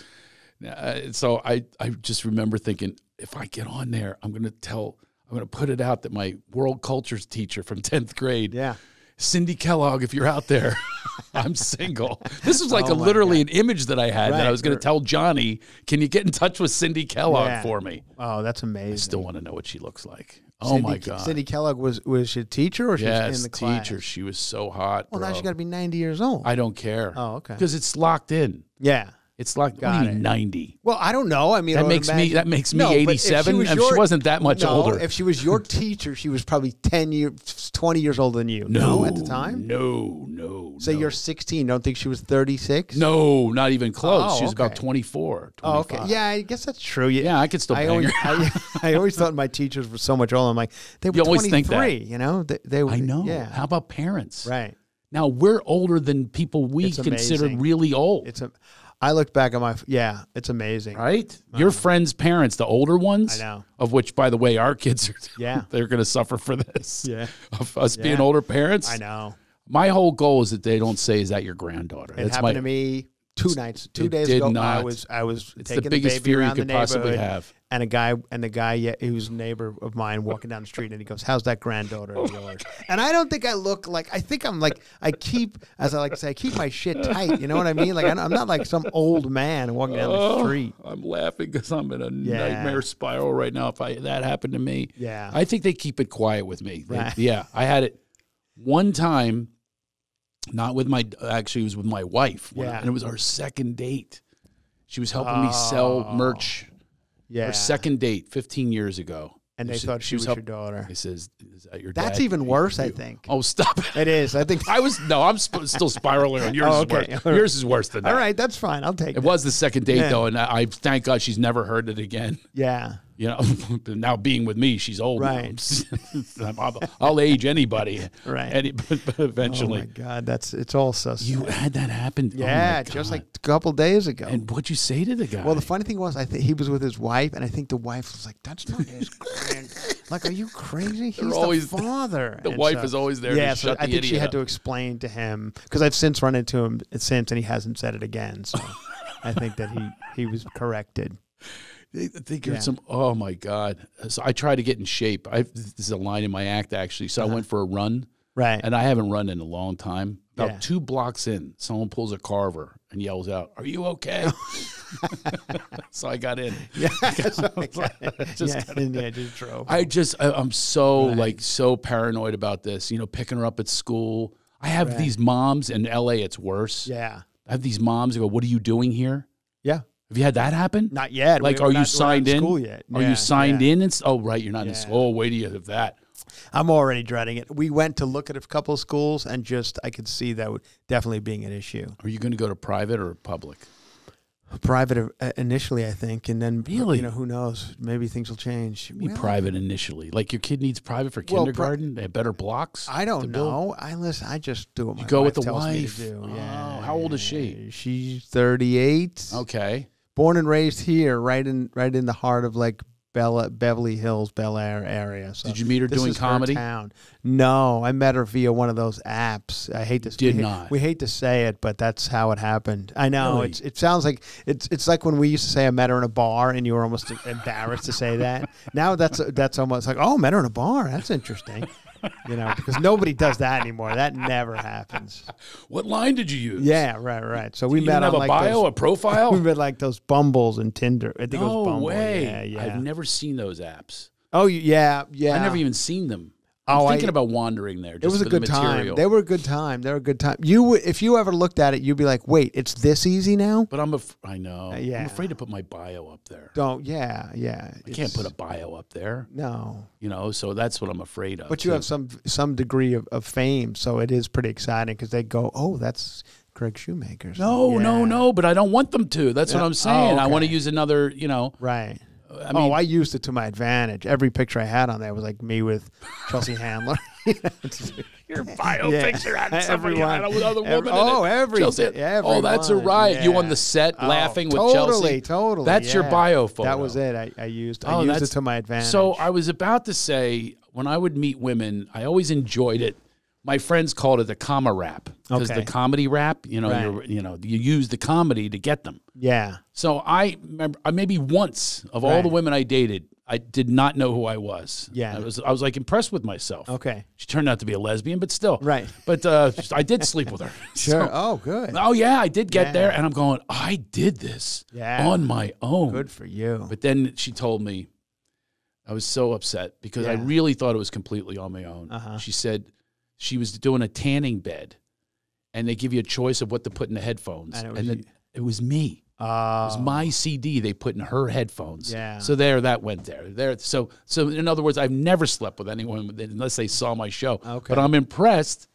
Uh, so I, I just remember thinking, if I get on there, I'm going to tell, I'm going to put it out that my world cultures teacher from 10th grade, Yeah. Cindy Kellogg, if you're out there, I'm single. This was like Oh a literally an image that I had that I was going to tell Johnny, can you get in touch with Cindy Kellogg Yeah. for me? Oh, that's amazing. I still want to know what she looks like. Oh Cindy, my God. Cindy Kellogg was was she a teacher or she was in the class? teacher. She was so hot. Well, now bro. she got to be ninety years old. I don't care. Oh, okay. Because it's locked in. yeah. It's locked. Got what do you mean it. ninety? Well, I don't know. I mean, That would makes me- that makes me No, but if 87. was I mean, she wasn't that much no, older. If she was your teacher, she was probably ten years, twenty years older than you. No, at the time. No, no. So you're 16. Don't think she was 36? No, not even close. Oh, she was about okay. 24. Oh, okay. Yeah, I guess that's true. Yeah, Yeah, I could still I always, her. I, I always thought my teachers were so much older. I'm like, they were You always think 23. that. You know, they, they were. I know. Yeah. How about parents? right. Now we're older than people we It's consider amazing. really old. It's a. I look back at my. Yeah, it's amazing. right? Um, your friends' parents, the older ones, I know. of which, by the way, our kids are. Yeah. they're going to suffer for this. Yeah. of us being older parents. I know. My whole goal is that they don't say, "Is that your granddaughter?" It That's happened my. to me two nights, two it days ago. I was I was It's the taking biggest baby fear you around could the possibly neighborhood, have. And a guy and the guy yeah, was a neighbor of mine walking down the street and he goes, "How's that granddaughter of yours?" and I don't think I look like I think I'm like I keep as I like to say I keep my shit tight. You know what I mean? Like I'm not like some old man walking down the Oh, street. I'm laughing because I'm in a Yeah. nightmare spiral right now. If I that happened to me, Yeah. I think they keep it quiet with me. They- yeah, I had it one time, not with my actually it was with my wife. Yeah. and it was our second date. She was helping me sell oh. merch. Oh. Yeah. Our second date, 15 years ago. and they thought she was help- your daughter. He says, "Is that your That's dad?" even worse, I think. Oh, stop it! It is. I think. I was no, I'm sp- still spiraling on yours. Oh, is okay. worse. Yours is worse than that. All right, that's fine. I'll take It it. was the second date Yeah. though, and I, I thank God she's never heard it again. Yeah. You know, now being with me, she's old. now. Right. I'll, I'll age anybody. Right. Any, but, but Oh eventually, my God, that's it's all so. you had that happen. Oh, yeah, just like a couple days ago. And what'd you say to the guy? well, the funny thing was, I think he was with his wife, and I think the wife was like, "That's not his grand." like, are you crazy? He's the always- father. the And wife is always there to Yeah, so I the think she had up. to explain to him because I've since run into him since, and he hasn't said it again. So I think that he he was corrected. They think you're Yeah. some. Oh my god! So I try to get in shape. I this is a line in my act actually. So I uh-huh. went for a run, Right. and I haven't run in a long time. About Yeah. two blocks in, someone pulls a carver and yells out, "Are you okay?" so I got in. yeah. Just yeah, and yeah, just drove. I just I, I'm so like so paranoid about this. You know, picking her up at school. I have Right. these moms in LA. It's worse. yeah. I have these moms who go, "What are you doing here?" Yeah. Have you had that happen? Not yet. Like, We're are you not signed in? School yet? Are Yeah, you signed yeah. in? And, oh, right, you're not in Yeah. school. Oh, wait till you have that. I'm already dreading it. We went to look at a couple of schools, and just I could see that would definitely being an issue. Are you going to go to private or public? Private uh, initially, I think, and then Really? you know, who knows? Maybe things will change. Be Well, private initially. Like your kid needs private for Well, kindergarten. they have better blocks. I don't know. I listen. I just do what my You go with the wife. do. Oh, Yeah. how old is she? She's 38. Okay. Born and raised here, right in right in the heart of like Bella, Beverly Hills, Bel Air area. So Did you meet her this doing is her comedy? town. No, I met her via one of those apps. I hate to did we, not. We hate to say it, but that's how it happened. I know Really? it's it sounds like it's it's like when we used to say I met her in a bar, and you were almost embarrassed to say that. Now that's that's almost like oh, met her in a bar. That's interesting. You know, because nobody does that anymore. That never happens. What line did you use? Yeah, right, right. So we you met on a like bio, those, a profile? we met like those Bumbles and Tinder. I think it was no Bumble. way. Yeah, yeah. I've never seen those apps. oh, yeah, yeah. I never even seen them. I'm Oh, I- thinking about wandering there. Just It was a for the good time. They were a good time. They were a good time. You, would- if you ever looked at it, you'd be like, "Wait, it's this easy now?" But I'm af- I know. Uh, yeah. I'm afraid to put my bio up there. Don't. Yeah, yeah. I can't put a bio up there. no. You know, so that's what I'm afraid of. But you too. have some some degree of, of fame, so it is pretty exciting because they go, "Oh, that's Craig Shoemaker." No, no, yeah. no. But I don't want them to. That's what I'm saying. Oh, I want to use another. You know, Right. I oh, mean, oh, I used it to my advantage. Every picture I had on there was like me with Chelsea Handler. your bio Yeah. picture had somebody Everyone. had with other Every- woman. oh, every- Chelsea- Oh, that's a everyone. riot. You on the set Oh, laughing with totally, Chelsea. Totally, totally. That's your bio photo. That was it. I, I used I Oh, used it that's- to my advantage. So I was about to say when I would meet women, I always enjoyed it. My friends called it the comma rap because Okay. the comedy rap, you know, Right. you're, you know, you use the comedy to get them. yeah, So I remember I maybe once of all the women I dated, I did not know who I was. Yeah. I was I was like impressed with myself. okay, She turned out to be a lesbian, but still. Right. But uh, I did sleep with her. sure. So- oh, good, oh yeah, I did get Yeah. there, and I'm going. I did this Yeah. on my own. good for you. But then she told me, I was so upset because I really thought it was completely on my own. Uh-huh. She said she was doing a tanning bed, and they give you a choice of what to put in the headphones, And it and, was then it was me. Oh. It was my CD they put in her headphones. Yeah. So there, that went there. There. So, so in other words, I've never slept with anyone unless they saw my show. Okay. But I'm impressed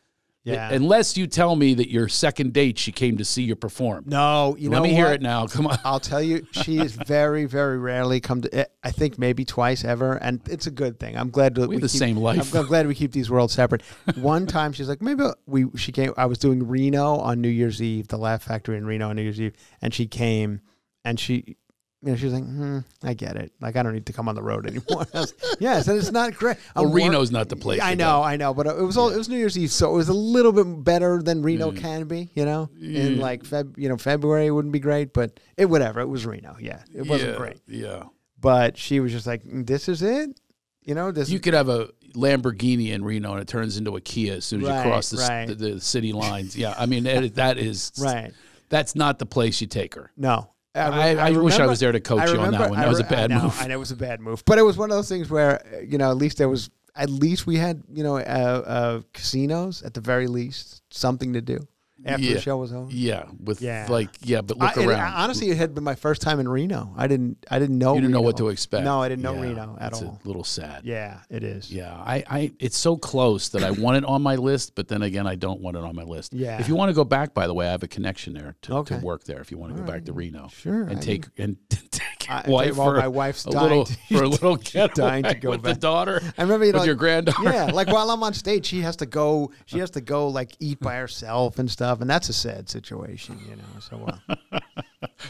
Yeah. Unless you tell me that your second date she came to see you perform. No, you Let know Let me hear it now. Come on. I'll tell you, she is very, very rarely come to. Eh, I think maybe twice ever, and it's a good thing. I'm glad that We have the keep- same life. I'm, I'm glad we keep these worlds separate. One time, she's like, maybe we. She came. I was doing Reno on New Year's Eve, the Laugh Factory in Reno on New Year's Eve, and she came, and she. You know, she was like, hmm, I get it. Like, I don't need to come on the road anymore. Was, yeah, so it's not great. Well, I'm wor- Reno's not the place. I know, go. I know, but it was all it was New Year's Eve, so it was a little bit better than Reno Yeah. can be. You know, in like Feb, you know, February wouldn't be great, but it whatever. It was Reno, yeah, it wasn't yeah, great, Yeah. but she was just like, this is it. You know, this. You could have a Lamborghini in Reno and it turns into a Kia as soon as Right, you cross the, right. the, the city lines. Yeah. I mean, that, that is, right? that's not the place you take her. No. I, I, wish I remember- was there to coach I you on that remember- one. I That was a I bad know, move. I know it was a bad move, but it was one of those things where uh, you know at least there was at least we had you know uh, uh, casinos at the very least something to do after Yeah. the show was over. Yeah. With Yeah. like, yeah, but look I- it- around. honestly, it had been my first time in Reno. I didn't I didn't know. you didn't know what to expect. No, I didn't know Yeah, Reno at it's all. a little sad. Yeah, it is. Yeah, I, I, it's so close that I want it on my list, but then again, I don't want it on my list. Yeah. If you want to go back, by the way, I have a connection there to, Okay. to work there. If you want to go back to Reno, Sure, and I take and take your I- wife for my wife's a dying little to- for a little getaway dying to go with the daughter. I remember you know, with your like- granddaughter. Yeah, like while I'm on stage, she has to go. She has to go like eat by herself and stuff, and that's a sad situation, you know. So uh,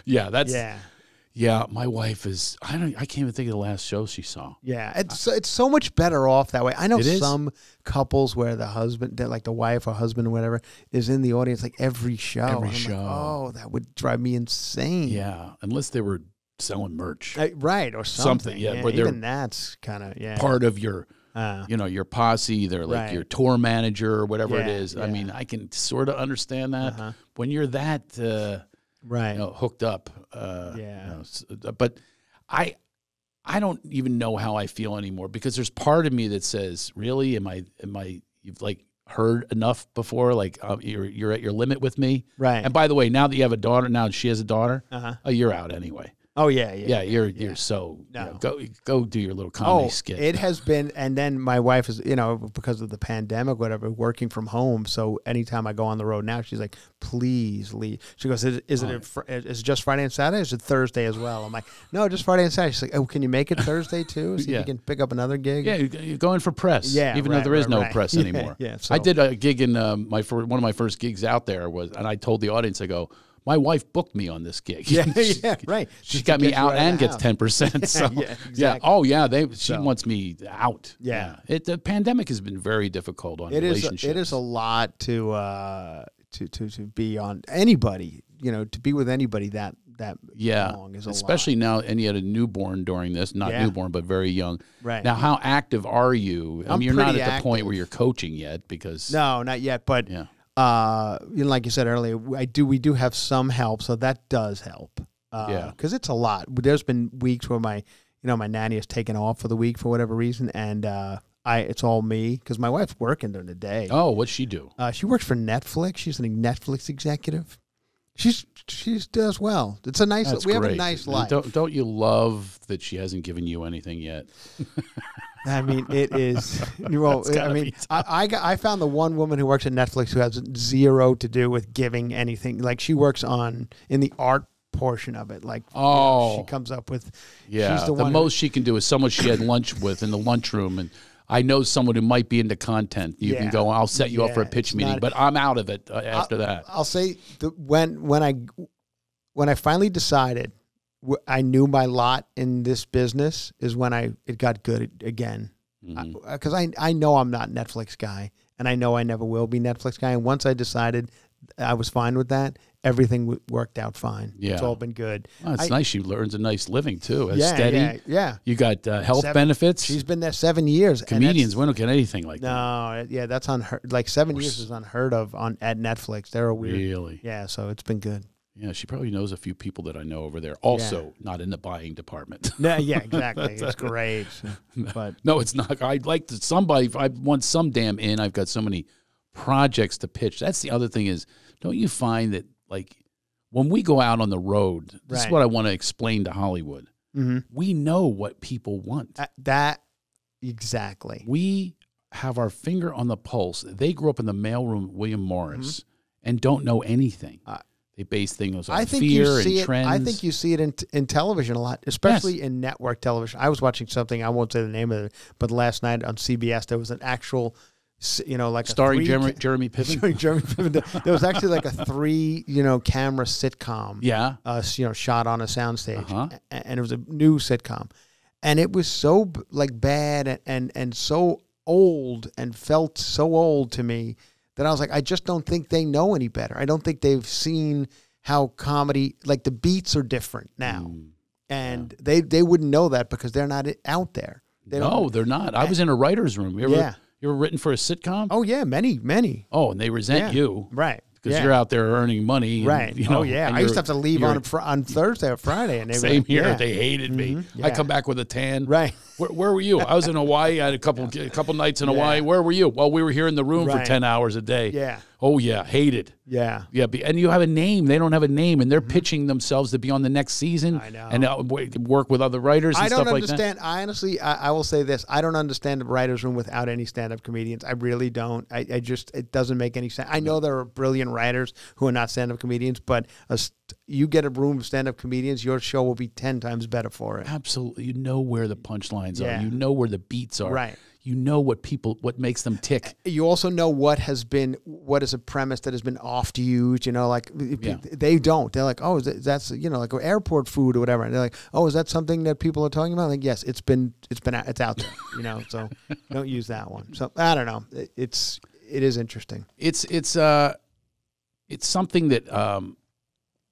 yeah, that's yeah. yeah, My wife is. I don't. I can't even think of the last show she saw. yeah, it's so- it's so much better off that way. I know some couples where the husband, like the wife or husband or whatever, is in the audience like every show. Every I'm like, show. oh, that would drive me insane. Yeah, unless they were selling merch, Uh, right or something. Something, yeah, where they're even that's kind of yeah. part of your uh, you know your posse they're like Right. your tour manager or whatever it is. Yeah, i mean i can sort of understand that Uh-huh. when you're that uh, right. you know hooked up uh, you Yeah. know, but i i don't even know how i feel anymore because there's part of me that says really am i am i you've like heard enough before like uh, you're you're at your limit with me Right. and by the way now that you have a daughter now she has a daughter Uh-huh. oh you're out anyway Oh yeah, yeah. yeah, you're you're so you know, go go do your little comedy Oh, skit it has been, and then my wife is, you know, because of the pandemic, whatever, working from home. So anytime I go on the road now, she's like, "Please leave." She goes, "Is, is it a is it just Friday and Saturday? Is it Thursday as well?" I'm like, "No, just Friday and Saturday." She's like, "Oh, can you make it Thursday too? So Yeah. you can pick up another gig." Yeah, you- you're going for press. Yeah, even right, though there is right, no right. press anymore. yeah, I so- did a gig in um, my fir- one of my first gigs out there was, and I told the audience, I go, my wife booked me on this gig. Yeah, She- yeah, right. She got me out and gets ten percent. So yeah, yeah, oh yeah, they she So- wants me out. Yeah. It the pandemic has been very difficult on it is. relationships. It is a lot to uh to to to be on anybody. You know, to be with anybody that that yeah, long is a especially now, and you had a newborn during this, not Yeah. newborn, but very young. Right. now, how active are you? I I'm mean, you're not at the point where you're coaching yet because No, not yet. But yeah, uh, like you said earlier, I do. We do have some help, so that does help. Uh, Yeah. because it's a lot. There's been weeks where my, you know, my nanny has taken off for the week for whatever reason, and uh, I it's all me because my wife's working during the day. Oh, what's she do? Uh, she works for Netflix. She's a Netflix executive. She's she does well. It's a nice. That's we have a nice life. Don't don't you love that she hasn't given you anything yet? I mean, it is. Well, I mean, I I, got, I found the one woman who works at Netflix who has zero to do with giving anything. Like she works on in the art portion of it. Like you know, Oh. she comes up with. Yeah, she's the, the, most she can do is someone she had lunch with in the lunchroom, and I know someone who might be into content. You can go. I'll set you up for a pitch meeting, but I'm out of it uh, after that. I'll say the, when when I when I finally decided I knew my lot in this business is when I it got good again. Because I, I know I'm not Netflix guy, and I know I never will be Netflix guy. And once I decided I was fine with that, everything w- worked out fine. Yeah, it's all been good. Well, it's I- nice. She earns a nice living too. Yeah, steady. yeah, yeah. You got uh, health Seven- benefits. She's been there seven years. Comedians, we don't get anything like that. No, yeah, that's unheard. Like seven years is unheard of on at Netflix. They're a weird. Really? Yeah, so it's been good. Yeah, she probably knows a few people that I know over there. Also, not in the buying department. No, yeah, exactly. it's great. But no, it's not. I'd like to somebody. I want some damn in. I've got so many projects to pitch. That's the other thing is, don't you find that like when we go out on the road, this is what I want to explain to Hollywood. mhm. We know what people want. that, that exactly. We have our finger on the pulse. They grew up in the mailroom William Morris Mm-hmm. and don't know anything. They base things on I think fear you see and it. trends. I think you see it in in television a lot, especially in network television. I was watching something. I won't say the name of it, but last night on CBS there was an actual, you know, like a starring Jeremy, Jeremy Piven. Jeremy Piven. There was actually like a three, you know, camera sitcom. yeah, uh, you know, shot on a soundstage, Uh-huh. And it was a new sitcom, and it was so like bad and, and and so old and felt so old to me that I was like, I just don't think they know any better. I don't think they've seen how comedy, like the beats are different now, Mm. and they they wouldn't know that because they're not out there. They no, they're not. I was in a writer's room. You ever, Yeah. you ever written for a sitcom? Oh yeah, many many. Oh, and they resent Yeah. you Right. Because yeah. you're out there earning money. and, Right. You know, oh yeah. I used to have to leave on fr- on Thursday or Friday, and they Same here. yeah. They hated me. Mhm. I come back with a tan. Right. Where, where were you? I was in Hawaii. I had a couple a couple nights in Hawaii. Where were you? Well, we were here in the room for ten hours a day. Yeah. Oh yeah, hated. Yeah. Yeah, and you have a name. They don't have a name, and they're pitching themselves to be on the next season. Mm-hmm. I know. And uh, work with other writers and I don't stuff like that. understand. I honestly, I, I will say this: I don't understand the writers' room without any stand-up comedians. I really don't. I, I just it doesn't make any sense. I know there are brilliant writers who are not stand-up comedians, but a st- you get a room of stand-up comedians, your show will be ten times better for it. Absolutely, you know where the punchlines Yeah. are. You know where the beats are. Right. You know what people, what makes them tick. You also know what has been, what is a premise that has been oft used. You know, like Yeah. they don't. They're like, oh, is that's you know, like airport food or whatever. And they're like, oh, is that something that people are talking about? Like, yes, it's been, it's been, out- it's out there. You know, so don't use that one. So I don't know. It, it's, it is interesting. It's it's uh, it's something that um,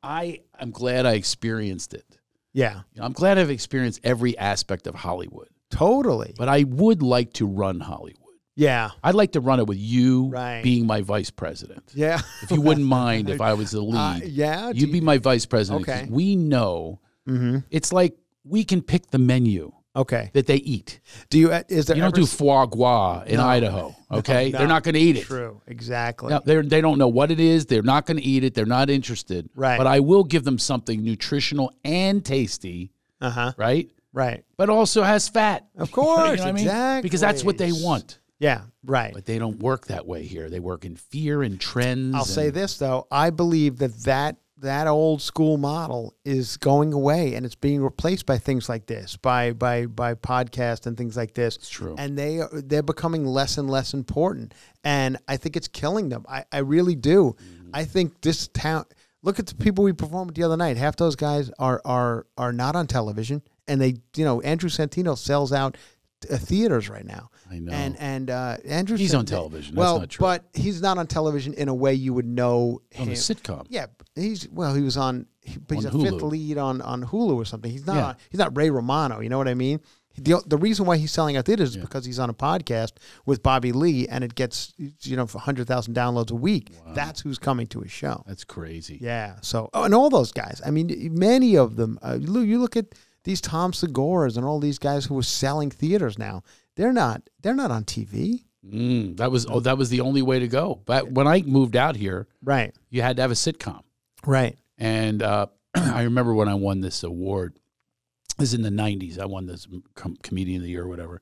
I I'm glad I experienced it. Yeah, You know, I'm glad I've experienced every aspect of Hollywood, totally. but I would like to run Hollywood. Yeah, I'd like to run it with you Right. being my vice president. yeah, If you wouldn't mind if I was the lead, uh, yeah. you'd be my vice president. Okay. We know mm-hmm. it's like we can pick the menu Okay. that they eat. Do you? uh, Is there? You don't do foie gras in No. Idaho, okay? no. They're not going to eat it. True. Exactly. No, they're, they don't know what it is. They're not going to eat it. They're not interested. Right. But I will give them something nutritional and tasty, Uh huh. right? Right. But also has fat. Of course. You know what I mean? exactly. Because that's what they want. Yeah. Right. But they don't work that way here. They work in fear and trends. I'll say this though, I believe that that that old school model is going away and it's being replaced by things like this, by by by podcast and things like this. It's true. And they are they're becoming less and less important. And I think it's killing them. I, I really do. Mm-hmm. I think this town look at the people we performed with the other night. Half those guys are are are not on television and they you know, Andrew Santino sells out uh, theaters right now. I know. And and uh, Andrew He's on television. That's well, not true. but he's not on television in a way you would know on him. a sitcom. Yeah, he's well. He was on. He, but he's On a fifth lead on on Hulu or something. He's not. Yeah. On, he's not Ray Romano. You know what I mean? The, the reason why he's selling out theaters is because he's on a podcast with Bobby Lee, and it gets you know for hundred thousand downloads a week. That's who's coming to his show. That's crazy. Yeah. So oh, and all those guys. I mean, many of them. Uh, you look at these Tom Segura's and all these guys who are selling theaters now. They're not. They're not on TV. Mm, that was oh, that was the only way to go. But when I moved out here, Right. you had to have a sitcom. Right. And uh, I remember when I won this award. This is in the '90s. I won this com- comedian of the year or whatever.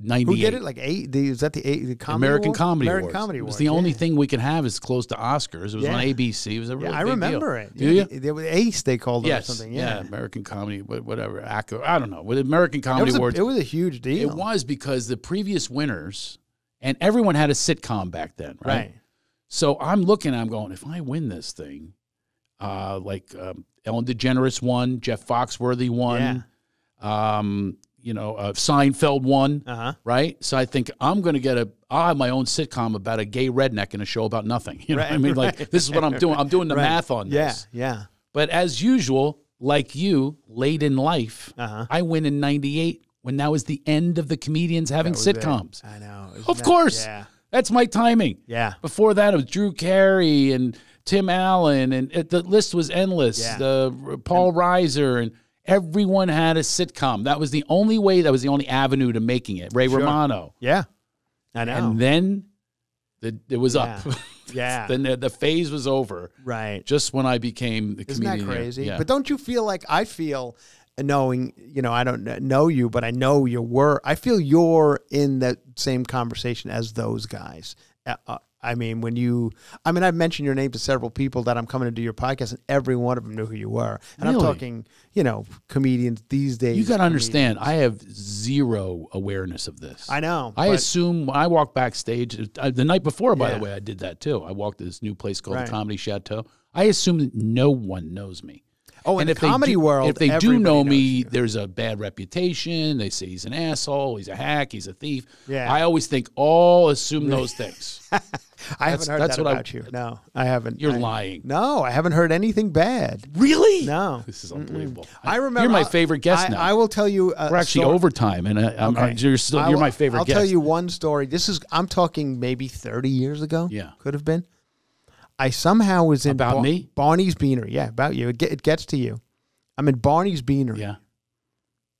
'98. Who did it? Like eight? The, is that the eight? The comedy American Award? Comedy American Awards. Comedy It was Awards. the only thing we can have is close to Oscars. It was on ABC. It was a really Yeah, I remember deal. it. Do yeah, you? They, they Ace. They called Yes. it or something. yeah. Yeah. American Comedy, whatever. I don't know. With American It Comedy was, a, it was a huge deal. it was because the previous winners, and everyone had a sitcom back then, right? right. So I'm looking, I'm going, if I win this thing, uh, like um, Ellen DeGeneres won, Jeff Foxworthy won, um, you know, uh, Seinfeld won, Uh huh. right? So I think I'm going to get a, I'll have my own sitcom about a gay redneck in a show about nothing. You know what I Right, mean? Like, this is what I'm doing. I'm doing the Right. math on Yeah. this. Yeah. Yeah. But as usual, like you, late in life, Uh huh. I win in 98 when that was the end of the comedians having sitcoms. I know. Isn't Of that- course. Yeah. That's my timing. Yeah. Before that, it was Drew Carey and Tim Allen, and it, the list was endless. Yeah. The Paul Reiser, and everyone had a sitcom. That was the only way. That was the only avenue to making it. Ray Sure. Romano, Yeah. I know. and then the, it was up. Yeah. yeah. then the, the phase was over. right. Just when I became the comedian. Isn't that crazy? Yeah. But don't you feel like I feel knowing, you know, I don't know you, but I know you were. I feel you're in that same conversation as those guys. Uh, uh, I mean, when you, I mean, I've mentioned your name to several people that I'm coming to do your podcast, and every one of them knew who you were. And I'm talking, you know, comedians these days. You got to understand, I have zero awareness of this. I know. I assume I walk backstage uh, the night before. By Yeah. the way, I did that too. I walked to this new place called Right. the Comedy Chateau. I assume that no one knows me. Oh, in and the they comedy do, world, if they do know me, you. there's a bad reputation. They say he's an asshole, he's a hack, he's a thief. Yeah. I always think all assume those things. I That's- haven't heard that's that what I- about you. No, I haven't. You're I- lying. No, I haven't heard anything bad. Really? No. This is unbelievable. I remember. You're my favorite guest I, now. I will tell you. We're actually story- overtime, and I, I'm, Okay. you're still I you're my favorite I'll guest. tell you one story. This is I'm talking maybe 30 years ago. Yeah. could have been. I somehow was in About me? Barney's Beanery. Yeah, about you. It, get, it gets to you. I'm in Barney's Beanery. Yeah,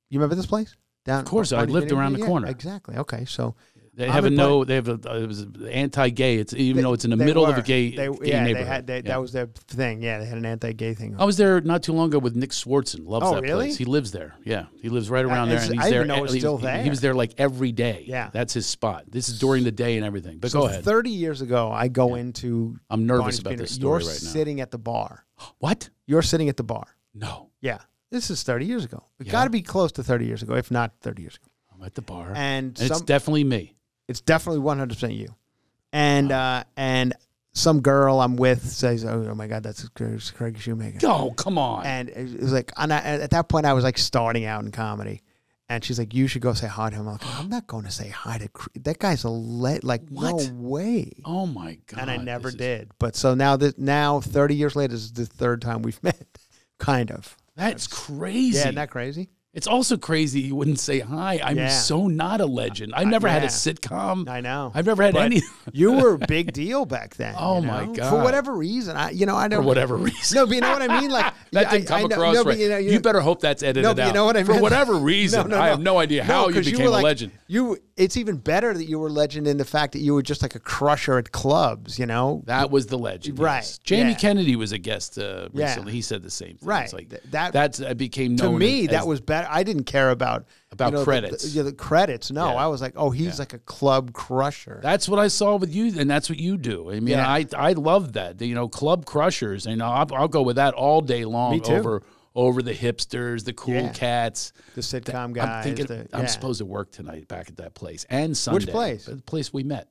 You remember this place? Down. Of course, I lived around the Yeah, corner. Exactly. Okay, so they I'm have a no. They have a uh, it was anti-gay. It's even They- though it's in the middle of a gay, They, gay yeah, neighborhood. they had they, Yeah. that was their thing. Yeah, they had an anti-gay thing. I was there not too long ago with Nick Swardson. Loves Oh, that really? place. He lives there. Yeah, he lives right around I- there, and he's I there. know it was he- still there. He was there like every day. Yeah. that's his spot. This is during the day and everything. But so go ahead. 30 years ago, I go into. I'm nervous about this story You're right now. sitting at the bar. What? You're sitting at the bar. No, Yeah, this is 30 years ago. It Yeah. got to be close to 30 years ago, if not 30 years ago. I'm at the bar, And, and it's definitely me. It's definitely 100 percent you. And uh, and some girl I'm with says, "Oh, oh my God, that's Craig Shoemaker." Oh, come on. And it was like, and I, at that point, I was like starting out in comedy. And she's like, "You should go say hi to him." I'm like, "I'm not going to say hi to Cr- that guy's a le- like What? no way." oh my god. and I never is- did. But so now that now 30 years later this is the third time we've met, kind of. That's crazy. Yeah, isn't that crazy? It's also crazy you wouldn't say hi. I'm Yeah. so not a legend. I've never had a sitcom. I know. I've never had But any you were a big deal back then. Oh, you my god! For whatever reason, I you know I for don't. whatever reason. No, but you know what I mean. Like that didn't come I know- across no, but right. You, know, you, better hope that's edited No, out. you know what I mean. For whatever reason, No, no, I have no idea how you became were a like- legend. You, it's even better that you were legend in the fact that you were just like a crusher at clubs. You know, That was the legend. Right, yes. Jamie yeah. Kennedy was a guest uh, Yeah. recently. He said the same thing. Right. It's like Th- that- that's that became known to me as- that was better. I didn't care about About you know, the- credits. The, yeah, the credits. No, Yeah. I was like, oh, he's Yeah. like a club crusher. That's what I saw with you, and that's what you do. I mean, Yeah. I I love that. You know, club crushers. You know, I'll, I'll go with that all day long Me too. over over the hipsters, the cool cats. the sitcom I'm guys. thinking the- I'm supposed to work tonight back at that place and Sunday. Which place? The place we met.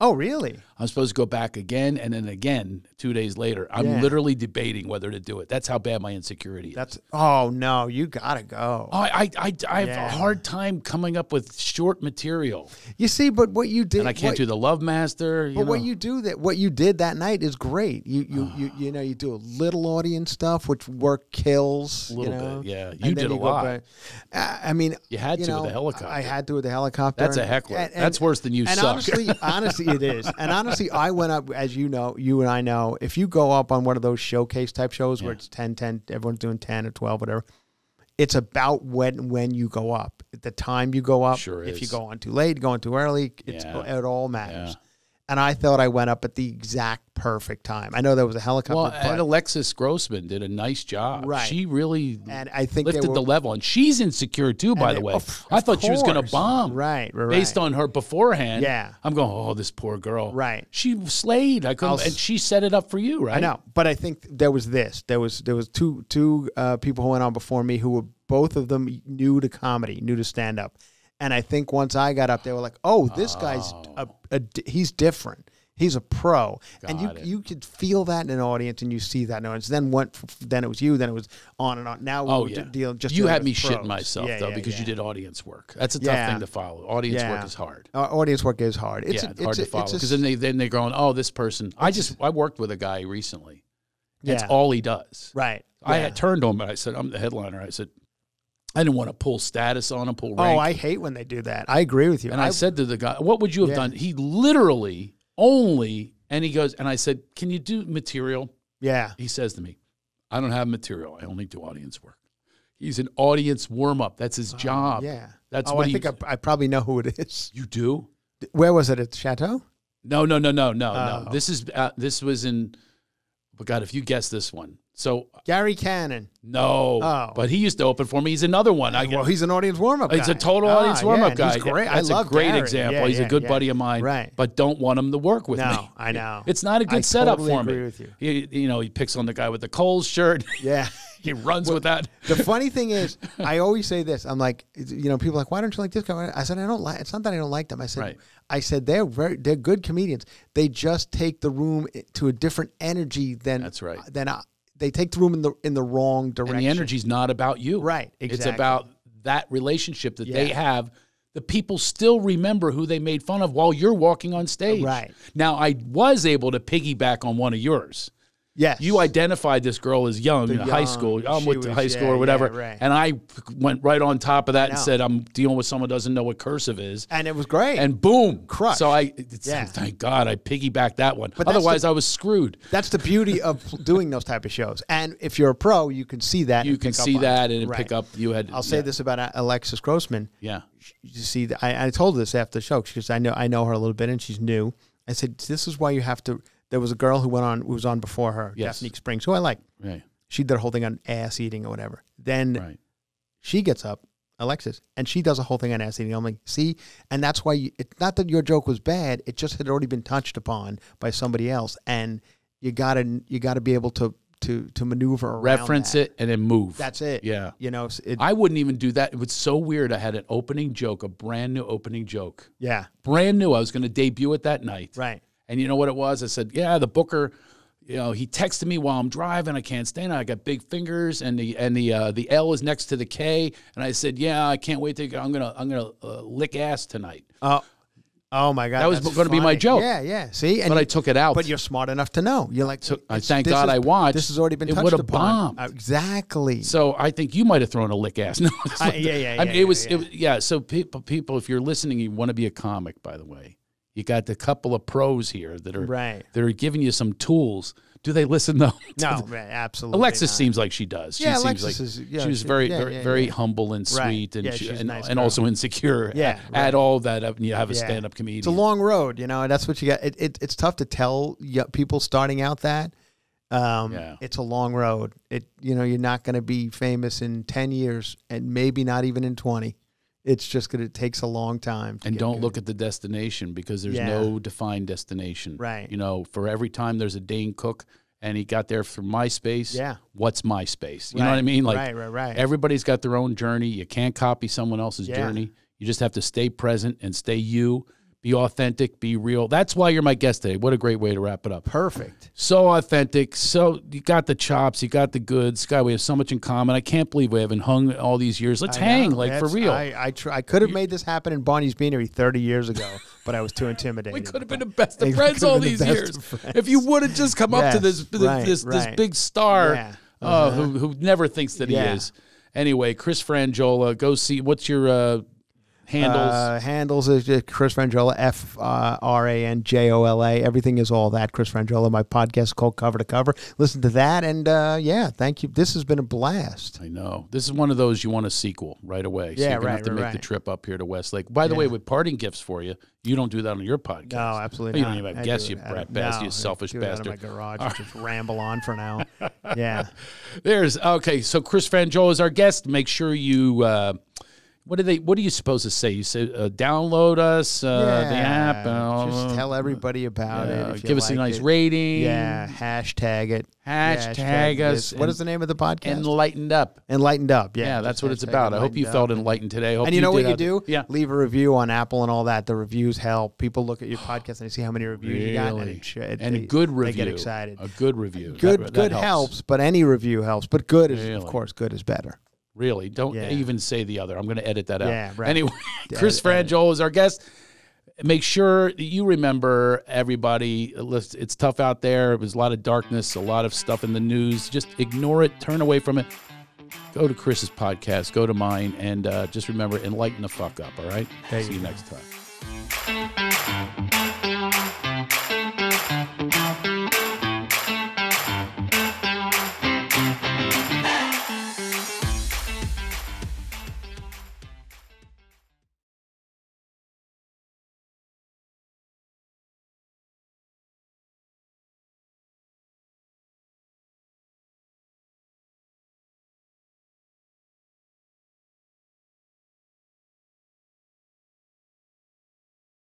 Oh, really? I'm supposed to go back again and then again two days later. I'm Yeah. literally debating whether to do it. That's how bad my insecurity is. That's. Oh no, you gotta go. Oh, I, I, I have Yeah. a hard time coming up with short material, You see, but what you did, and I can't what, do the Love Master. You But what you do that, what you did that night is great. You you you, you know you do a little audience stuff, which work kills. A little you know? bit, yeah. You then did a go lot. I mean, You had to with the helicopter. I had to with the helicopter. That's a heckler. and- and- That's worse than you and suck. honestly, honestly, it is. And honestly, I went up, as you know, you and I know, if you go up on one of those showcase type shows where it's 10, 10, everyone's doing 10 or 12, whatever, it's about when when you go up. The time you go up, Sure if you go on too late, going too early, it's, Yeah. it all matters. And I thought I went up at the exact perfect time. I know there was a helicopter, well, and Alexis Grossman did a nice job. Right. She really and I think lifted were, the level, and she's insecure too. By the way, of- I thought she was going to bomb. Right, right, Based on her beforehand, Yeah. I'm going. Oh, this poor girl. Right. She slayed. I couldn't, I'll and she set it up for you, right? I know, but I think there was this. There was there was two two uh, people who went on before me who were both of them new to comedy, new to stand up, and I think once I got up, they were like, "Oh, this guy's a, a he's different. He's a pro," and you Got it. you could feel that in an audience, and you see that in an audience. Then went then it was you, then it was on and on. Now Oh we yeah. dealing just you had me pros. shitting myself Yeah, though yeah, because you did audience work. That's a tough thing to follow. Audience work is hard. Uh, audience work is hard. It's yeah, a- it's hard a- to follow because then they then they're going, oh, this person. I just I worked with a guy recently. That's all he does. right. I had turned to him and I said, I'm the headliner. I said, I didn't want to pull status on him, pull rank. Oh. I hate when they do that. I agree with you. and I, said to the guy, what would you have Yeah. done? He literally only, and he goes, and I said, can you do material? yeah. He says to me, I don't have material. I only do audience work. He's an audience warm up. That's his job. Oh, Yeah. That's oh, what I he. think I, I probably know who it is. you do? Where was it at the chateau? No, no, no, no, no, no. Oh. This is uh, this was in. But God, if you guess this one, So Gary Cannon. no, Oh. but he used to open for me. He's another one. I Well, he's an audience warm up. He's a total ah, audience warm up yeah, guy. He's great. That's I love a great Gary. example. Yeah, he's yeah, a good buddy of mine. Right. But don't want him to work with No, me. I know. It's not a good I setup totally for agree me. with you. He, you know, he picks on the guy with the Coles shirt. Yeah. he runs with that. The funny thing is, I always say this. I'm like, you know, people are like, why don't you like this guy? I said, I don't like. It's not that I don't like them. I said, Right. I said they're very, they're good comedians. They just take the room to a different energy than That's right. Than I, they take the room in the in the wrong direction. And the energy's not about you. Right, It's about that relationship that they have. The people still remember who they made fun of while you're walking on stage. Right. Now, I was able to piggyback on one of yours. Yes. You identified this girl as young in high school. I'm with was- high school yeah, or whatever. yeah, right. And I went right on top of that and said, I'm dealing with someone who doesn't know what cursive is. and it was great. And boom. Crushed. So I, it's, Yeah. thank God I piggybacked that one. But Otherwise, the- I was screwed. That's the beauty of doing those type of shows. And if you're a pro, you can see that. You can see that and Right. pick up. You had. I'll say this about Alexis Grossman. Yeah. You see, I, I told her this after the show because I know I know her a little bit and she's new. I said, "This is why you have to." There was a girl who went on, who was on before her, Yes. Daphne Springs, who I like. Right. She did a whole thing on ass eating or whatever. Then Right. she gets up, Alexis, and she does a whole thing on ass eating. I'm like, see, and that's why you, it's not that your joke was bad. It just had already been touched upon by somebody else, and you gotta you gotta be able to to to maneuver around Reference that. it and then move. That's it. Yeah. You know, it, I wouldn't even do that. It was so weird. I had an opening joke, a brand new opening joke. yeah, Brand new. I was going to debut it that night. right. And you know what it was? I said, "Yeah, the booker, you know, he texted me while I'm driving. I can't stand it. I got big fingers, and the and the uh, the L is next to the K." And I said, "Yeah, I can't wait to. I'm gonna I'm gonna uh, lick ass tonight." Oh, oh my God, That was gonna be my joke. Yeah, yeah. See, and But you- I took it out. But you're smart enough to know. You're like, So I thank God is- I watched. This has already been It touched would've upon. bombed. Exactly. So I think you might have thrown a lick ass. No, Uh, yeah, yeah, I mean, yeah, it was, yeah, it was, yeah. So people, people, if you're listening, you want to be a comic. By the way, you got a couple of pros here that are Right. that are giving you some tools. Do they listen though? no, man, absolutely. Alexis not. seems like she does. She Yeah, seems Alexis like is- yeah, she was she- very, yeah, very, yeah, very humble and Right. sweet, and Yeah, she, she's and, nice and also insecure. Yeah, add right. all that up, and you have a stand-up comedian. It's a long road, you know, and that's what you got. It, it, it's tough to tell people starting out that. Um, Yeah. It's a long road. It you know you're not going to be famous in ten years, and maybe not even in twenty. It's just going to takes a long time. to and don't good. look at the destination because there's Yeah. no defined destination. Right. You know, for every time there's a Dane Cook and he got there through MySpace. Yeah. What's MySpace? You know what I mean? Like right, right, right. everybody's got their own journey. You can't copy someone else's Yeah. journey. You just have to stay present and stay you. Be authentic. Be real. That's why you're my guest today. What a great way to wrap it up. Perfect. So authentic. So you got the chops. You got the goods. God, we have so much in common. I can't believe we haven't hung all these years. Let's I hang, know. like for real. I I, tr- I could have made this happen in Barney's Beanery 30 years ago, but I was too intimidated. We could have been the best of friends all been the these years. If you would have just come up to this Yes, this, right, this, this big star Yeah. Uh-huh. uh, who who never thinks that Yeah. he is. Anyway, Chris Franjola, go see. What's your uh, handles? Uh, handles is just Chris Franjola, F uh, R A N J O L A. Everything is all that. Chris Franjola. My podcast called Cover to Cover. Listen to that, and uh, yeah, thank you. This has been a blast. I know this is one of those you want a sequel right away. So Yeah, you're gonna right, have to right, make the trip up here to Westlake. By the way, with parting gifts for you, you don't do that on your podcast. No, absolutely You not. don't even have guests, you brat bastard, no, you selfish do bastard. Out of my garage, just ramble on for now. Yeah, There's okay. So Chris Franjola is our guest. Make sure you. Uh, what do they? What are you supposed to say? You say uh, download us uh, the app. uh, just tell everybody about uh, it. give us a nice it. rating. Yeah, hashtag it. Hashtag us this. What is the name of the podcast? Enlightened up. Enlightened up. Yeah, Yeah, that's what it's about. I hope you felt enlightened today. Hope And you know what you out- do? Yeah. Leave a review on Apple and all that. The reviews help. People look at your podcast and they see how many reviews you got, and, it, it, and a good review. They get excited. A good review. Good, That- that good helps. but any review helps. But good is, Really? of course, good is better. Really, don't Yeah. even say the other. I'm going to edit that out. Yeah, right. Anyway, Chris. Franjola is our guest. Make sure that you remember everybody. It's tough out there. There's a lot of darkness, a lot of stuff in the news. Just ignore it. Turn away from it. Go to Chris's podcast. Go to mine, and uh, just remember, enlighten the fuck up. All right. There See you you next time.